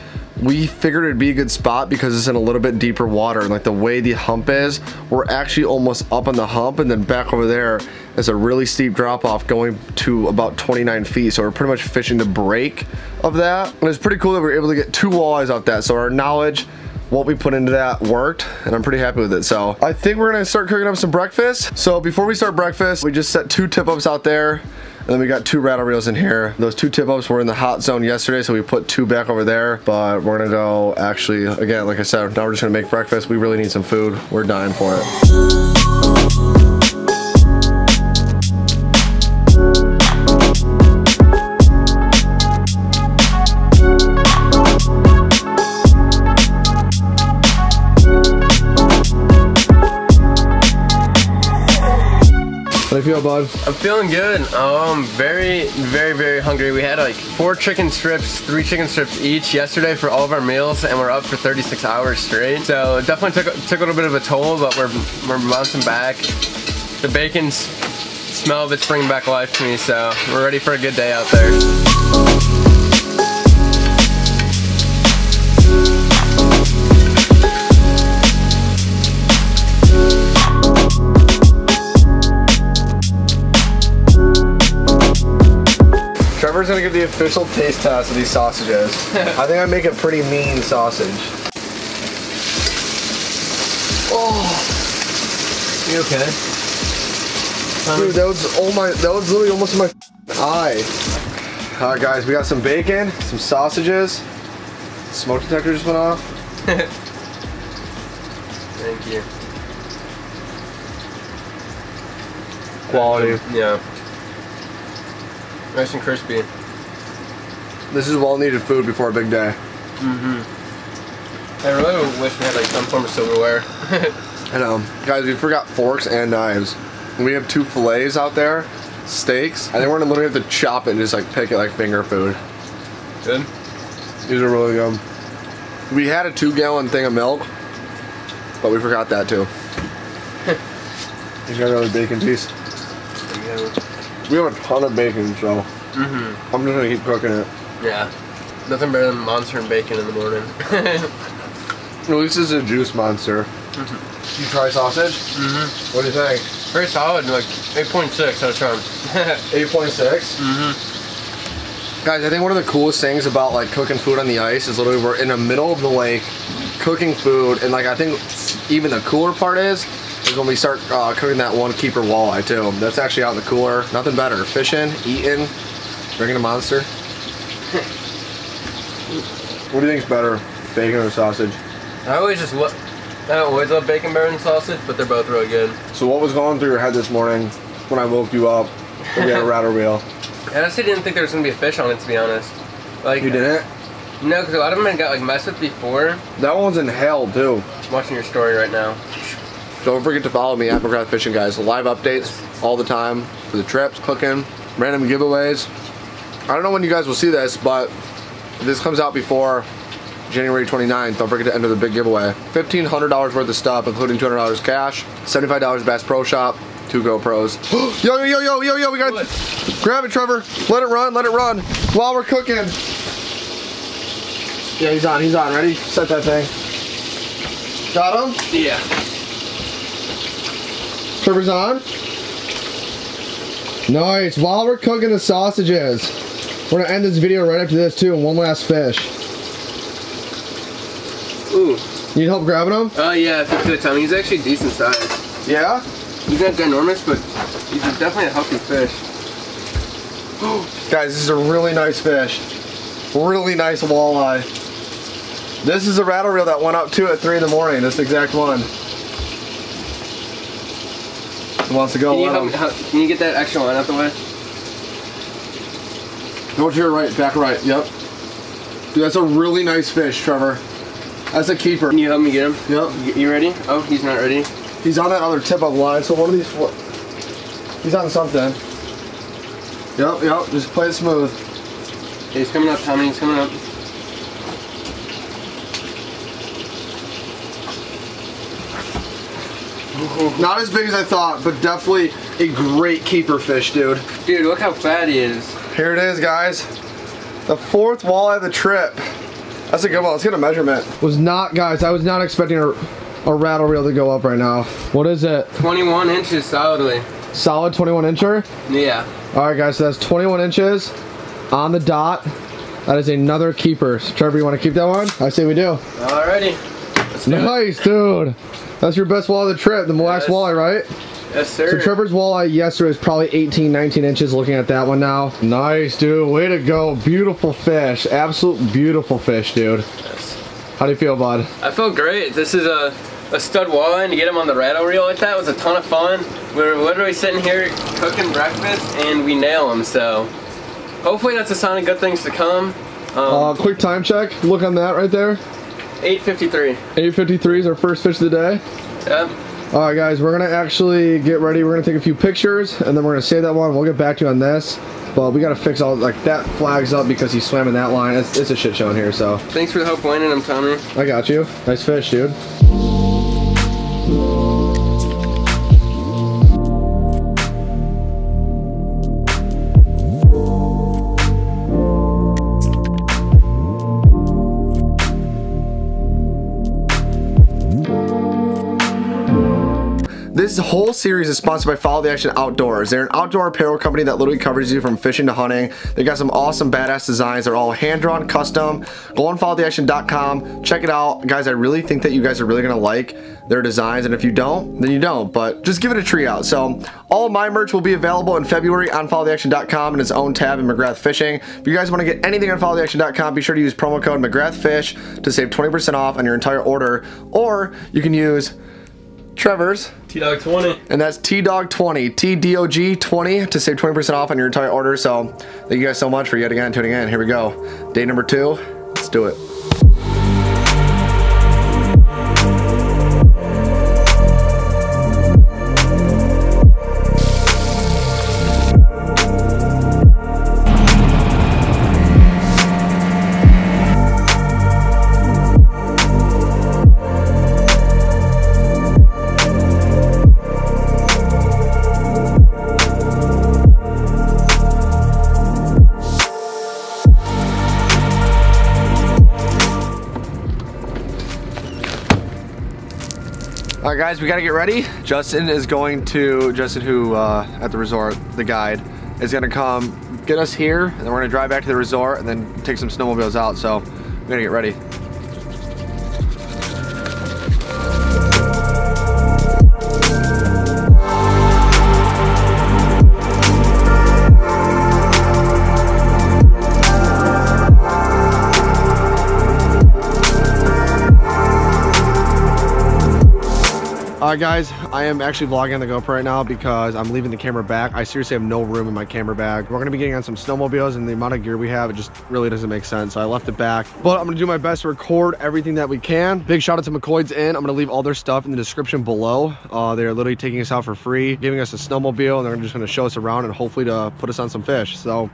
we figured it'd be a good spot because it's in a little bit deeper water. And like the way the hump is we're actually almost up on the hump. And then back over there is a really steep drop off going to about 29 feet. So we're pretty much fishing the break of that. And it's pretty cool that we are able to get two walleyes off that. So our knowledge what we put into that worked and I'm pretty happy with it. So I think we're gonna start cooking up some breakfast. So before we start breakfast, we just set two tip ups out there and then we got two rattle reels in here. Those two tip ups were in the hot zone yesterday, so we put two back over there. But we're gonna go actually, again, like I said, now we're just gonna make breakfast. We really need some food. We're dying for it. You feel, bud? I'm feeling good. Um, very, very, very hungry. We had like four chicken strips, three chicken strips each yesterday for all of our meals, and we're up for 36 hours straight. So it definitely took took a little bit of a toll, but we're we're bouncing back. The bacon's smell of it's bringing back life to me, so we're ready for a good day out there. Trevor's gonna give the official taste test of these sausages. I think I make a pretty mean sausage. Oh, You okay? dude, that was oh my, that was literally almost in my eye. All right, guys, we got some bacon, some sausages. Smoke detector just went off. Thank you. Quality. Yeah. Nice and crispy. This is well-needed food before a big day. Mhm. I really wish we had like some form of silverware. I know. Guys, we forgot forks and knives. We have two fillets out there, steaks. I think we're gonna literally have to chop it and just like pick it like finger food. Good. These are really good. We had a two gallon thing of milk, but we forgot that too. you got another bacon piece. We have a ton of bacon, so Mm-hmm. I'm just gonna keep cooking it. Yeah. Nothing better than monster and bacon in the morning. At least it's a juice monster. You try sausage? mm-hmm. What do you think? Very solid, like 8.6 out of 10. 8.6? mm-hmm. Guys, I think one of the coolest things about like cooking food on the ice is literally we're in the middle of the lake cooking food, and like I think even the cooler part is is when we start uh, cooking that one keeper walleye too. That's actually out in the cooler. Nothing better. Fishing, eating, drinking a monster. what do you think's better, bacon or sausage? I always just love, I always love bacon better than sausage, but they're both really good. So what was going through your head this morning when I woke you up? that We had a rattle reel. I honestly didn't think there was gonna be a fish on it, to be honest. Like You didn't? No, because a lot of them had got like messed with before. That one's in hell too. I'm watching your story right now. Don't forget to follow me at McGrath Fishing, guys. Live updates all the time for the trips, cooking, random giveaways. I don't know when you guys will see this, but if this comes out before January 29th, don't forget to enter the big giveaway. $1,500 worth of stuff, including $200 cash, $75 Bass Pro Shop, two GoPros. yo, yo, yo, yo, yo, yo, we got What? Grab it, Trevor. Let it run, let it run. While we're cooking. Yeah, he's on, he's on. Ready? Set that thing. Got him? Yeah. Trevor's on. Nice. While we're cooking the sausages, we're gonna end this video right after this too, and one last fish. Ooh. Need help grabbing them? Oh uh, yeah, if you could tell me, he's actually decent size. Yeah. He's not ginormous, but he's definitely a healthy fish. Guys, this is a really nice fish. Really nice walleye. This is a rattle reel that went up to at three in the morning. This exact one. He wants to go. Can you, let help him. me, how, can you get that extra line out the way? Go to your right, back right. Yep. Dude, that's a really nice fish, Trevor. That's a keeper. Can you help me get him? Yep. You, ready? Oh, he's not ready. He's on that other tip of the line, so one of these. He's on something. Yep, yep. Just play it smooth. Okay, he's coming up, Tommy. He's coming up. Not as big as I thought, but definitely a great keeper fish, dude. Dude, look how fat he is. Here it is, guys. The fourth walleye of the trip. That's a good one. Let's get a measurement. Was not, guys. I was not expecting a, a rattle reel to go up right now. What is it? 21 inches solidly. Solid 21 incher. Yeah. All right, guys. So that's 21 inches on the dot. That is another keeper. So, Trevor, you want to keep that one? I say we do. Alrighty. Let's. Nice, dude. That's your best walleye of the trip, the Mille Lacs Yes. walleye, right? Yes, sir. So Trevor's walleye yesterday was probably 18, 19 inches looking at that one now. Nice, dude. Way to go. Beautiful fish. Absolute beautiful fish, dude. Yes. How do you feel, bud? I feel great. This is a, a stud walleye, and to get him on the rattle reel like that was a ton of fun. We were literally sitting here cooking breakfast, and we nail him. So hopefully that's a sign of good things to come. Uh, Um, quick time check. Look on that right there. 8:53. 8.53 is our first fish of the day. Yeah. All right, guys. We're going to actually get ready. We're going to take a few pictures, and then we're going to save that one. We'll get back to you on this. But we got to fix all, like, that flags up because he swam in that line. It's, it's a shit show in here, so Thanks for the help landing him, Tommy. I got you. Nice fish, dude. Series is sponsored by Follow the Action Outdoors. They're an outdoor apparel company that literally covers you from fishing to hunting. They got some awesome badass designs. They're all hand-drawn, custom. Go on followtheaction.com. Check it out. Guys, I really think that you guys are really gonna like their designs. And if you don't, then you don't. But just give it a tree out. So all my merch will be available in February on followtheaction.com in its own tab in McGrath Fishing. If you guys want to get anything on followtheaction.com, be sure to use promo code McGrathFish to save 20% off on your entire order. Or you can use Trevor's T-Dog 20. and that's T-Dog20, T-D-O-G 20 to save 20% off on your entire order. So thank you guys so much for yet again tuning in. Here we go. Day number two. Let's do it. All right, guys, we gotta get ready. Justin is going to, Justin who, uh, at the resort, the guide, is gonna come get us here, and then we're gonna drive back to the resort and then take some snowmobiles out, so we're gonna get ready. Right, guys, I am actually vlogging on the GoPro right now because I'm leaving the camera back. I seriously have no room in my camera bag. We're gonna be getting on some snowmobiles and the amount of gear we have, it just really doesn't make sense. So I left it back, but I'm gonna do my best to record everything that we can. Big shout out to McQuoid's Inn. I'm gonna leave all their stuff in the description below. Uh, they're literally taking us out for free, giving us a snowmobile, and they're just gonna show us around and hopefully to put us on some fish. So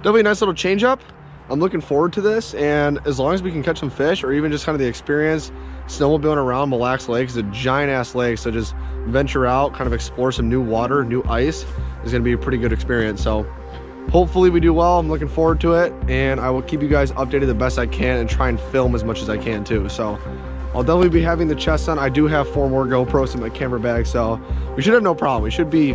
definitely a nice little change up. I'm looking forward to this, and as long as we can catch some fish or even just kind of the experience snowmobiling around Mille Lacs Lake is a giant ass lake, so just venture out, kind of explore some new water, new ice is gonna be a pretty good experience. So hopefully we do well. I'm looking forward to it, and I will keep you guys updated the best I can and try and film as much as I can too. So I'll definitely be having the chest on. I do have four more GoPros in my camera bag, so we should have no problem. We should be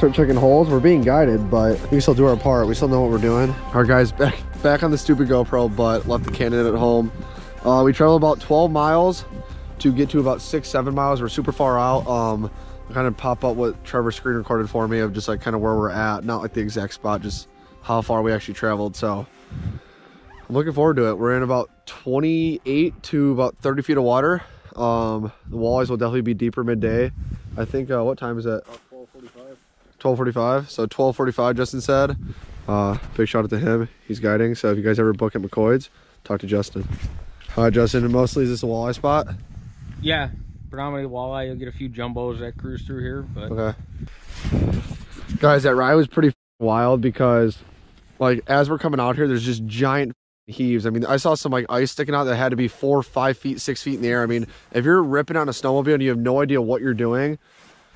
start checking holes. We're being guided, but we can still do our part. We still know what we're doing. Our guys, back back on the stupid GoPro, but left the Canon at home. Uh, we traveled about 12 miles to get to about six, seven miles. We're super far out. Um, kind of pop up what Trevor screen recorded for me of just like kind of where we're at, not like the exact spot, just how far we actually traveled. So I'm looking forward to it. We're in about 28 to about 30 feet of water. Um, the walleyes will definitely be deeper midday. I think, uh, what time is it? 12:45. So 12:45, Justin said. Uh, big shout out to him. He's guiding. So if you guys ever book at McQuoid's, talk to Justin. Hi, Justin. Mostly is this a walleye spot? Yeah, predominantly walleye. You'll get a few jumbos that cruise through here, but Okay. Guys, that ride was pretty wild because, like, as we're coming out here, there's just giant heaves. I mean, I saw some like ice sticking out that had to be four, five feet, six feet in the air. I mean, if you're ripping on a snowmobile and you have no idea what you're doing,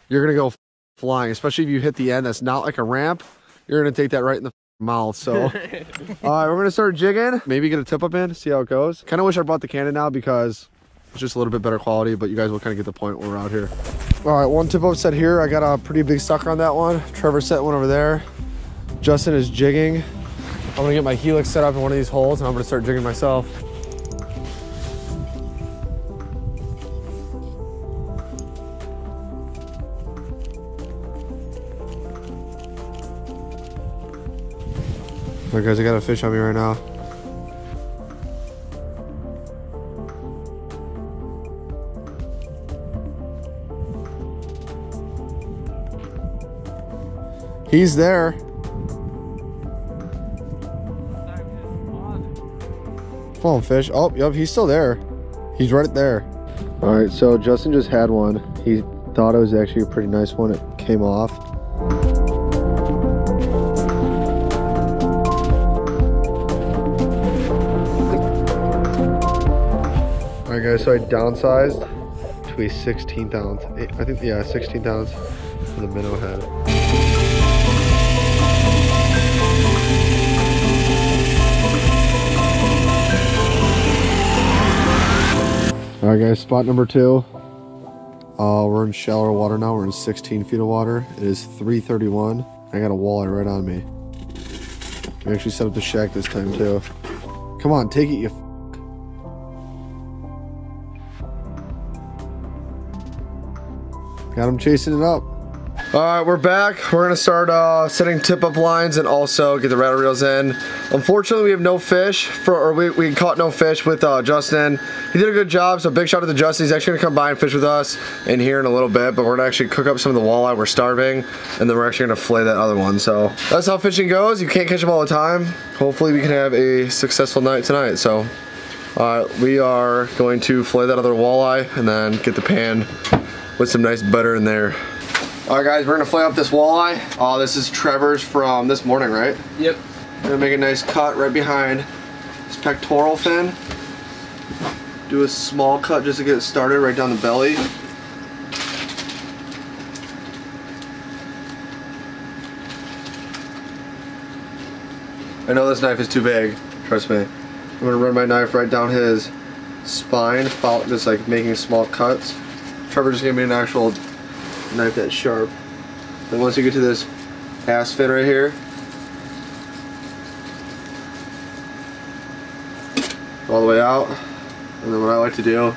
you're gonna go flying. Especially if you hit the end that's not like a ramp, you're gonna take that right in the mouth. So, all right, we're gonna start jigging. Maybe get a tip up in, see how it goes. Kind of wish I brought the Canon now because it's just a little bit better quality, but you guys will kind of get the point when we're out here. All right, one tip up set here. I got a pretty big sucker on that one. Trevor set one over there. Justin is jigging. I'm gonna get my helix set up in one of these holes and I'm gonna start jigging myself. Right guys, I got a fish on me right now. He's there. Come on, fish. Oh, yep, he's still there. He's right there. All right, so Justin just had one. He thought it was actually a pretty nice one. It came off. So I downsized to a 16th ounce. I think, yeah, 16th ounce for the minnow head. All right, guys, spot number two. Uh, we're in shallower water now. We're in 16 feet of water. It is 3:31. I got a walleye right on me. We actually set up the shack this time too. Come on, take it, you. Got him chasing it up. All right, we're back. We're gonna start uh, setting tip-up lines and also get the rattle reels in. Unfortunately, we have no fish for, or we, we caught no fish with uh, Justin. He did a good job, so big shout out to Justin. He's actually gonna come by and fish with us in here in a little bit, but we're gonna actually cook up some of the walleye. We're starving, and then we're actually gonna flay that other one. So that's how fishing goes. You can't catch them all the time. Hopefully, we can have a successful night tonight. So uh, we are going to flay that other walleye and then get the pan with some nice butter in there. All right, guys, we're gonna flay up this walleye. Oh, this is Trevor's from this morning, right? Yep. Gonna make a nice cut right behind this pectoral fin. Do a small cut just to get it started right down the belly. I know this knife is too big, trust me. I'm gonna run my knife right down his spine, just like making small cuts. Trevor just gave me an actual knife that's sharp. Then once you get to this ass fin right here, all the way out. And then what I like to do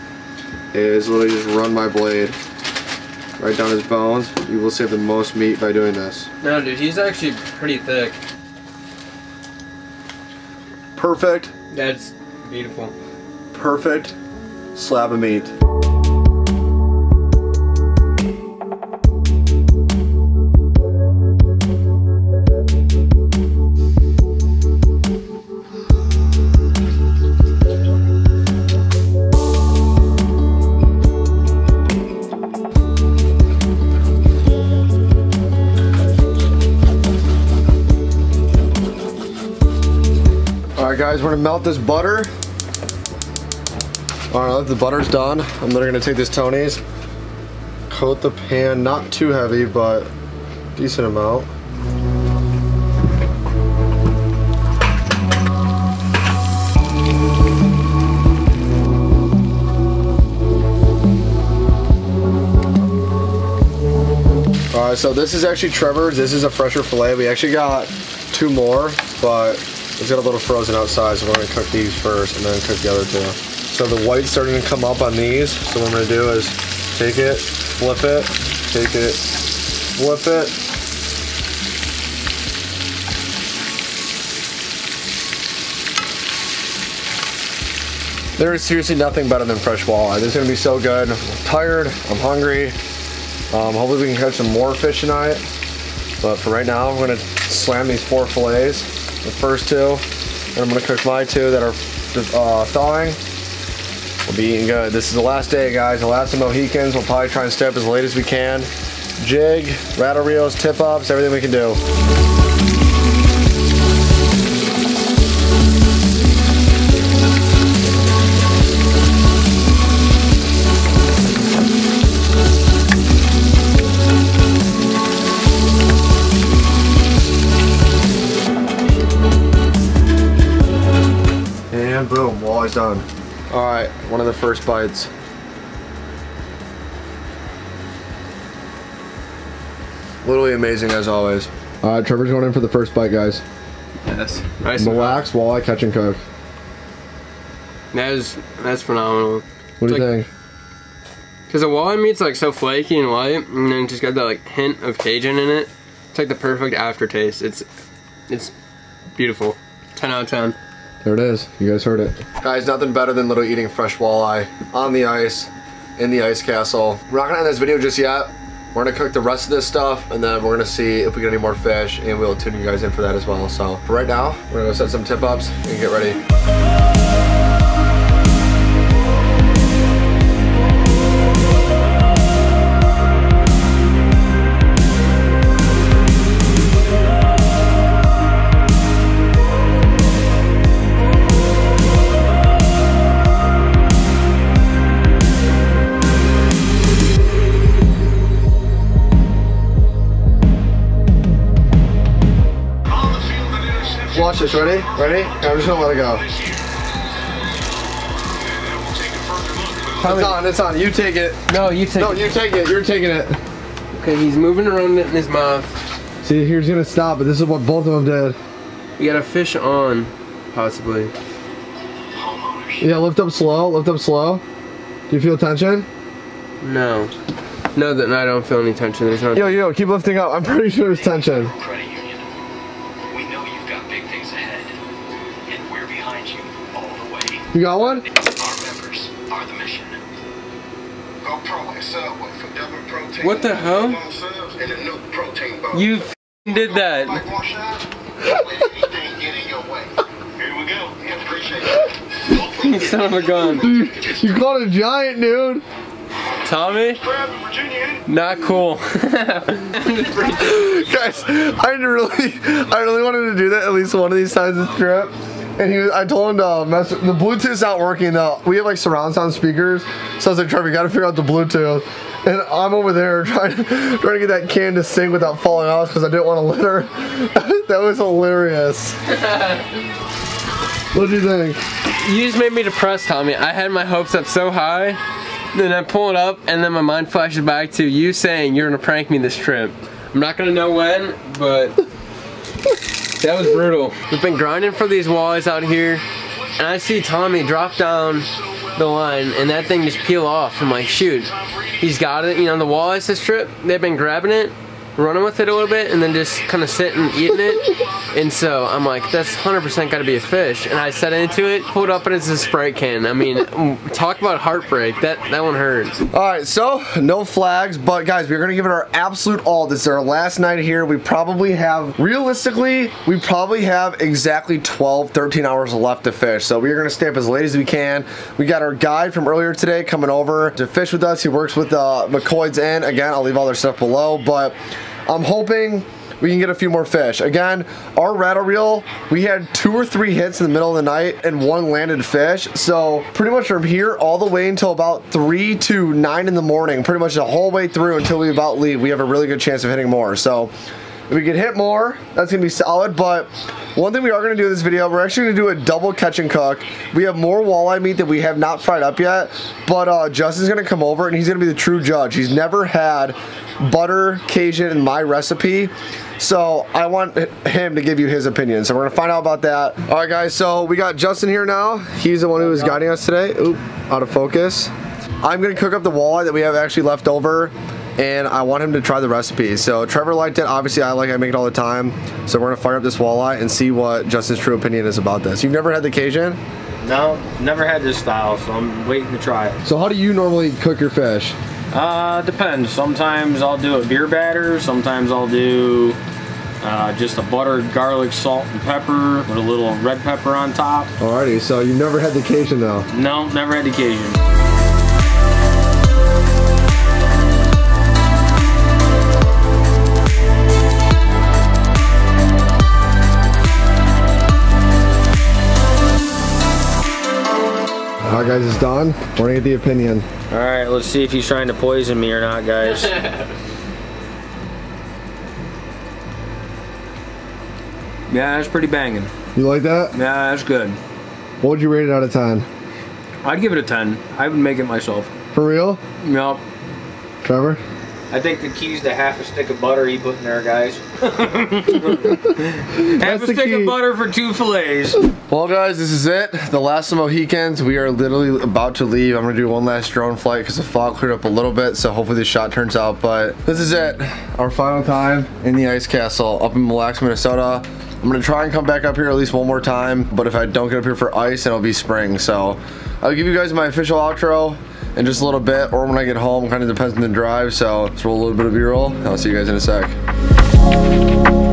is literally just run my blade right down his bones. You will save the most meat by doing this. No, dude, he's actually pretty thick. Perfect, That's beautiful. perfect slab of meat. Guys, we're gonna melt this butter. All right, the butter's done. I'm literally gonna take this Tony's, coat the pan, not too heavy, but decent amount. All right, so this is actually Trevor's. This is a fresher fillet. We actually got two more, but it's got a little frozen outside, so we're gonna cook these first and then cook the other two. So the white's starting to come up on these. So what I'm gonna do is take it, flip it, take it, flip it. There is seriously nothing better than fresh walleye. This is gonna be so good. I'm tired, I'm hungry. Um, hopefully we can catch some more fish tonight. But for right now, I'm gonna slam these four fillets, the first two, and I'm gonna cook my two that are uh, thawing. We'll be eating good. This is the last day, guys. The last of Mohicans. We'll probably try and stay up as late as we can. Jig, rattle reels, tip ups, everything we can do. All right, one of the first bites. Literally amazing as always. All right, Trevor's going in for the first bite, guys. Yes. Nice. Mille Lacs, walleye, catch and cook. That is that's phenomenal. What do you Like- think? Cause the walleye meat's like so flaky and light, and then just got that like hint of Cajun in it. It's like the perfect aftertaste. It's it's beautiful. Ten out of ten. There it is. You guys heard it. Guys, nothing better than literally eating fresh walleye on the ice in the ice castle. We're not gonna end this video just yet. We're gonna cook the rest of this stuff and then we're gonna see if we get any more fish and we'll tune you guys in for that as well. So for right now, we're gonna go set some tip ups and get ready. This, ready? Ready? I'm just gonna let it go. It's on, it's on. You take it. No, you take. No, you take it. You're taking it. Okay, he's moving around it in his mouth. See, here's gonna stop, but this is what both of them did. You got a fish on, possibly. Yeah, lift up slow, lift up slow. Do you feel tension? No. No, that I don't feel any tension. There's no. Yo, yo, keep lifting up. I'm pretty sure there's tension. In your way. Here we go. Yeah, appreciate it. You son of a gun. You caught a giant, dude. Tommy, Grab it, Virginia. ain't it? not cool. Guys, I really, I really wanted to do that at least one of these times this trip. And he was, I told him to uh, mess, the Bluetooth's not working though. We have like surround sound speakers. So I was like, Trevor, you gotta figure out the Bluetooth. And I'm over there trying, trying to get that can to sing without falling off because I didn't want to litter. that was hilarious. what do you think? You just made me depressed, Tommy. I had my hopes up so high, then I pull it up, and then my mind flashes back to you saying you're gonna prank me this trip. I'm not gonna know when, but that was brutal. We've been grinding for these walleyes out here, and I see Tommy drop down the line, and that thing just peel off. I'm like, shoot, he's got it. You know, the walleyes this trip, they've been grabbing it, running with it a little bit, and then just kind of sitting eating it. And so I'm like, that's 100% got to be a fish. And I set into it, pulled up, and it's a Sprite can. I mean, talk about heartbreak. That that one hurt. All right, so no flags, but guys, we're gonna give it our absolute all. This is our last night here. We probably have, realistically, we probably have exactly 12, 13 hours left to fish. So we're gonna stay up as late as we can. We got our guide from earlier today coming over to fish with us. He works with uh, McQuoid's Inn. Again, I'll leave all their stuff below, but I'm hoping we can get a few more fish. Again, our rattle reel, we had two or three hits in the middle of the night and one landed fish. So pretty much from here all the way until about three to nine in the morning, pretty much the whole way through until we about leave, we have a really good chance of hitting more. So we can hit more, that's gonna be solid. But one thing we are gonna do in this video, we're actually gonna do a double catch and cook. We have more walleye meat that we have not fried up yet, but uh, Justin's gonna come over and he's gonna be the true judge. He's never had butter Cajun in my recipe. So I want him to give you his opinion. So we're gonna find out about that. All right, guys. So we got Justin here now. He's the one who is guiding us today. Oop, out of focus. I'm gonna cook up the walleye that we have actually left over, and I want him to try the recipe. So Trevor liked it. Obviously, I like. it. I make it all the time. So we're gonna fire up this walleye and see what Justin's true opinion is about this. You've never had the Cajun? No, never had this style, so I'm waiting to try it. So how do you normally cook your fish? Uh, depends. Sometimes I'll do a beer batter. Sometimes I'll do uh, just a buttered garlic, salt, and pepper with a little red pepper on top. Alrighty. So you've never had the Cajun though. No, never had the Cajun. All right, guys, it's done. We're gonna get the opinion. All right, let's see if he's trying to poison me or not, guys. yeah, that's pretty banging. You like that? Yeah, that's good. What would you rate it out of 10? I'd give it a 10. I would make it myself. For real? Yep. Trevor? I think the key is to half a stick of butter he put in there, guys. half a stick key. of butter for two fillets. Well, guys, this is it. The last of Mohicans. We are literally about to leave. I'm gonna do one last drone flight because the fog cleared up a little bit. So hopefully the shot turns out. But this is it. Our final time in the ice castle up in Mille Lacs, Minnesota. I'm gonna try and come back up here at least one more time. But if I don't get up here for ice, it'll be spring. So I'll give you guys my official outro in just a little bit, or when I get home. Kind of depends on the drive. So let's roll a little bit of B-roll. I'll see you guys in a sec.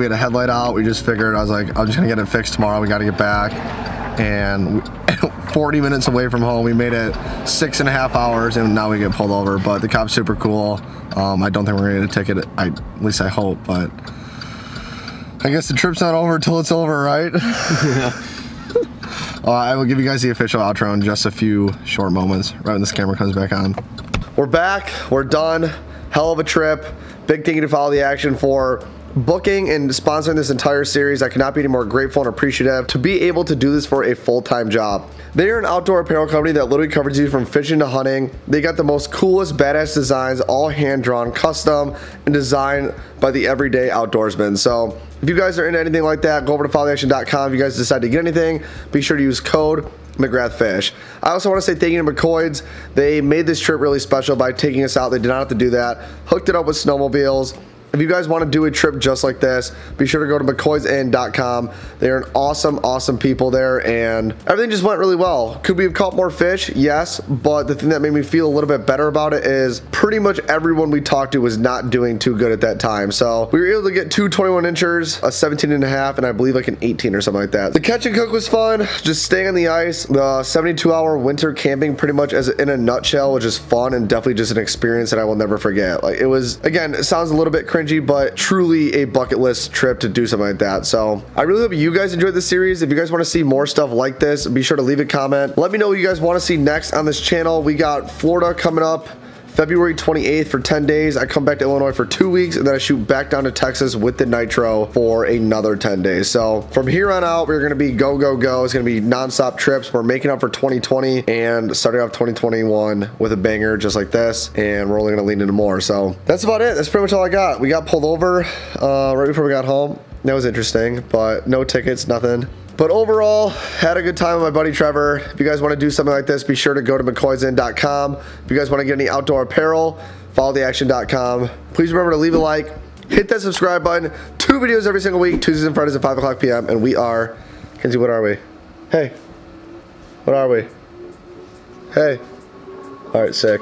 We realized that we had a headlight out. We just figured, I was like, I'm just gonna get it fixed tomorrow. We gotta get back. And 40 minutes away from home, we made it six and a half hours and now we get pulled over. But the cop's super cool. Um, I don't think we're gonna get a ticket, I, at least I hope, but I guess the trip's not over until it's over, right? Uh, I will give you guys the official outro in just a few short moments, right when this camera comes back on. We're back. We're done. Hell of a trip. Big thank you to Follow the Action for booking and sponsoring this entire series. I cannot be any more grateful and appreciative to be able to do this for a full-time job. They are an outdoor apparel company that literally covers you from fishing to hunting. They got the most coolest badass designs, all hand-drawn, custom, and designed by the everyday outdoorsman. So if you guys are into anything like that, go over to followtheaction.com. If you guys decide to get anything, be sure to use code McGrath Fish. I also want to say thank you to McQuoid's. They made this trip really special by taking us out. They did not have to do that. Hooked it up with snowmobiles. If you guys want to do a trip just like this, be sure to go to McQuoidsInn.com. They're an awesome, awesome people there, and everything just went really well. Could we have caught more fish? Yes, but the thing that made me feel a little bit better about it is pretty much everyone we talked to was not doing too good at that time. So we were able to get two 21 inchers, a 17 and a half, and I believe like an 18 or something like that. The catch and cook was fun, just staying on the ice. The 72 hour winter camping pretty much as in a nutshell was just fun and definitely just an experience that I will never forget. Like it was, again, it sounds a little bit cringy, but truly a bucket list trip to do something like that. So I really hope you guys enjoyed the series. If you guys want to see more stuff like this, be sure to leave a comment. Let me know what you guys want to see next on this channel. We got Florida coming up. February 28th for 10 days. I come back to Illinois for two weeks and then I shoot back down to Texas with the Nitro for another 10 days. So from here on out, we're going to be go, go, go. It's going to be nonstop trips. We're making up for 2020 and starting off 2021 with a banger just like this. And we're only going to lean into more. So that's about it. That's pretty much all I got. We got pulled over uh, right before we got home. That was interesting, but no tickets, nothing. But overall, had a good time with my buddy Trevor. If you guys want to do something like this, be sure to go to McQuoidsinn.com. If you guys want to get any outdoor apparel, follow followtheaction.com. Please remember to leave a like, hit that subscribe button. Two videos every single week, Tuesdays and Fridays at 5 o'clock p.m. And we are, Kenzie, what are we? Hey, what are we? Hey. All right, sick.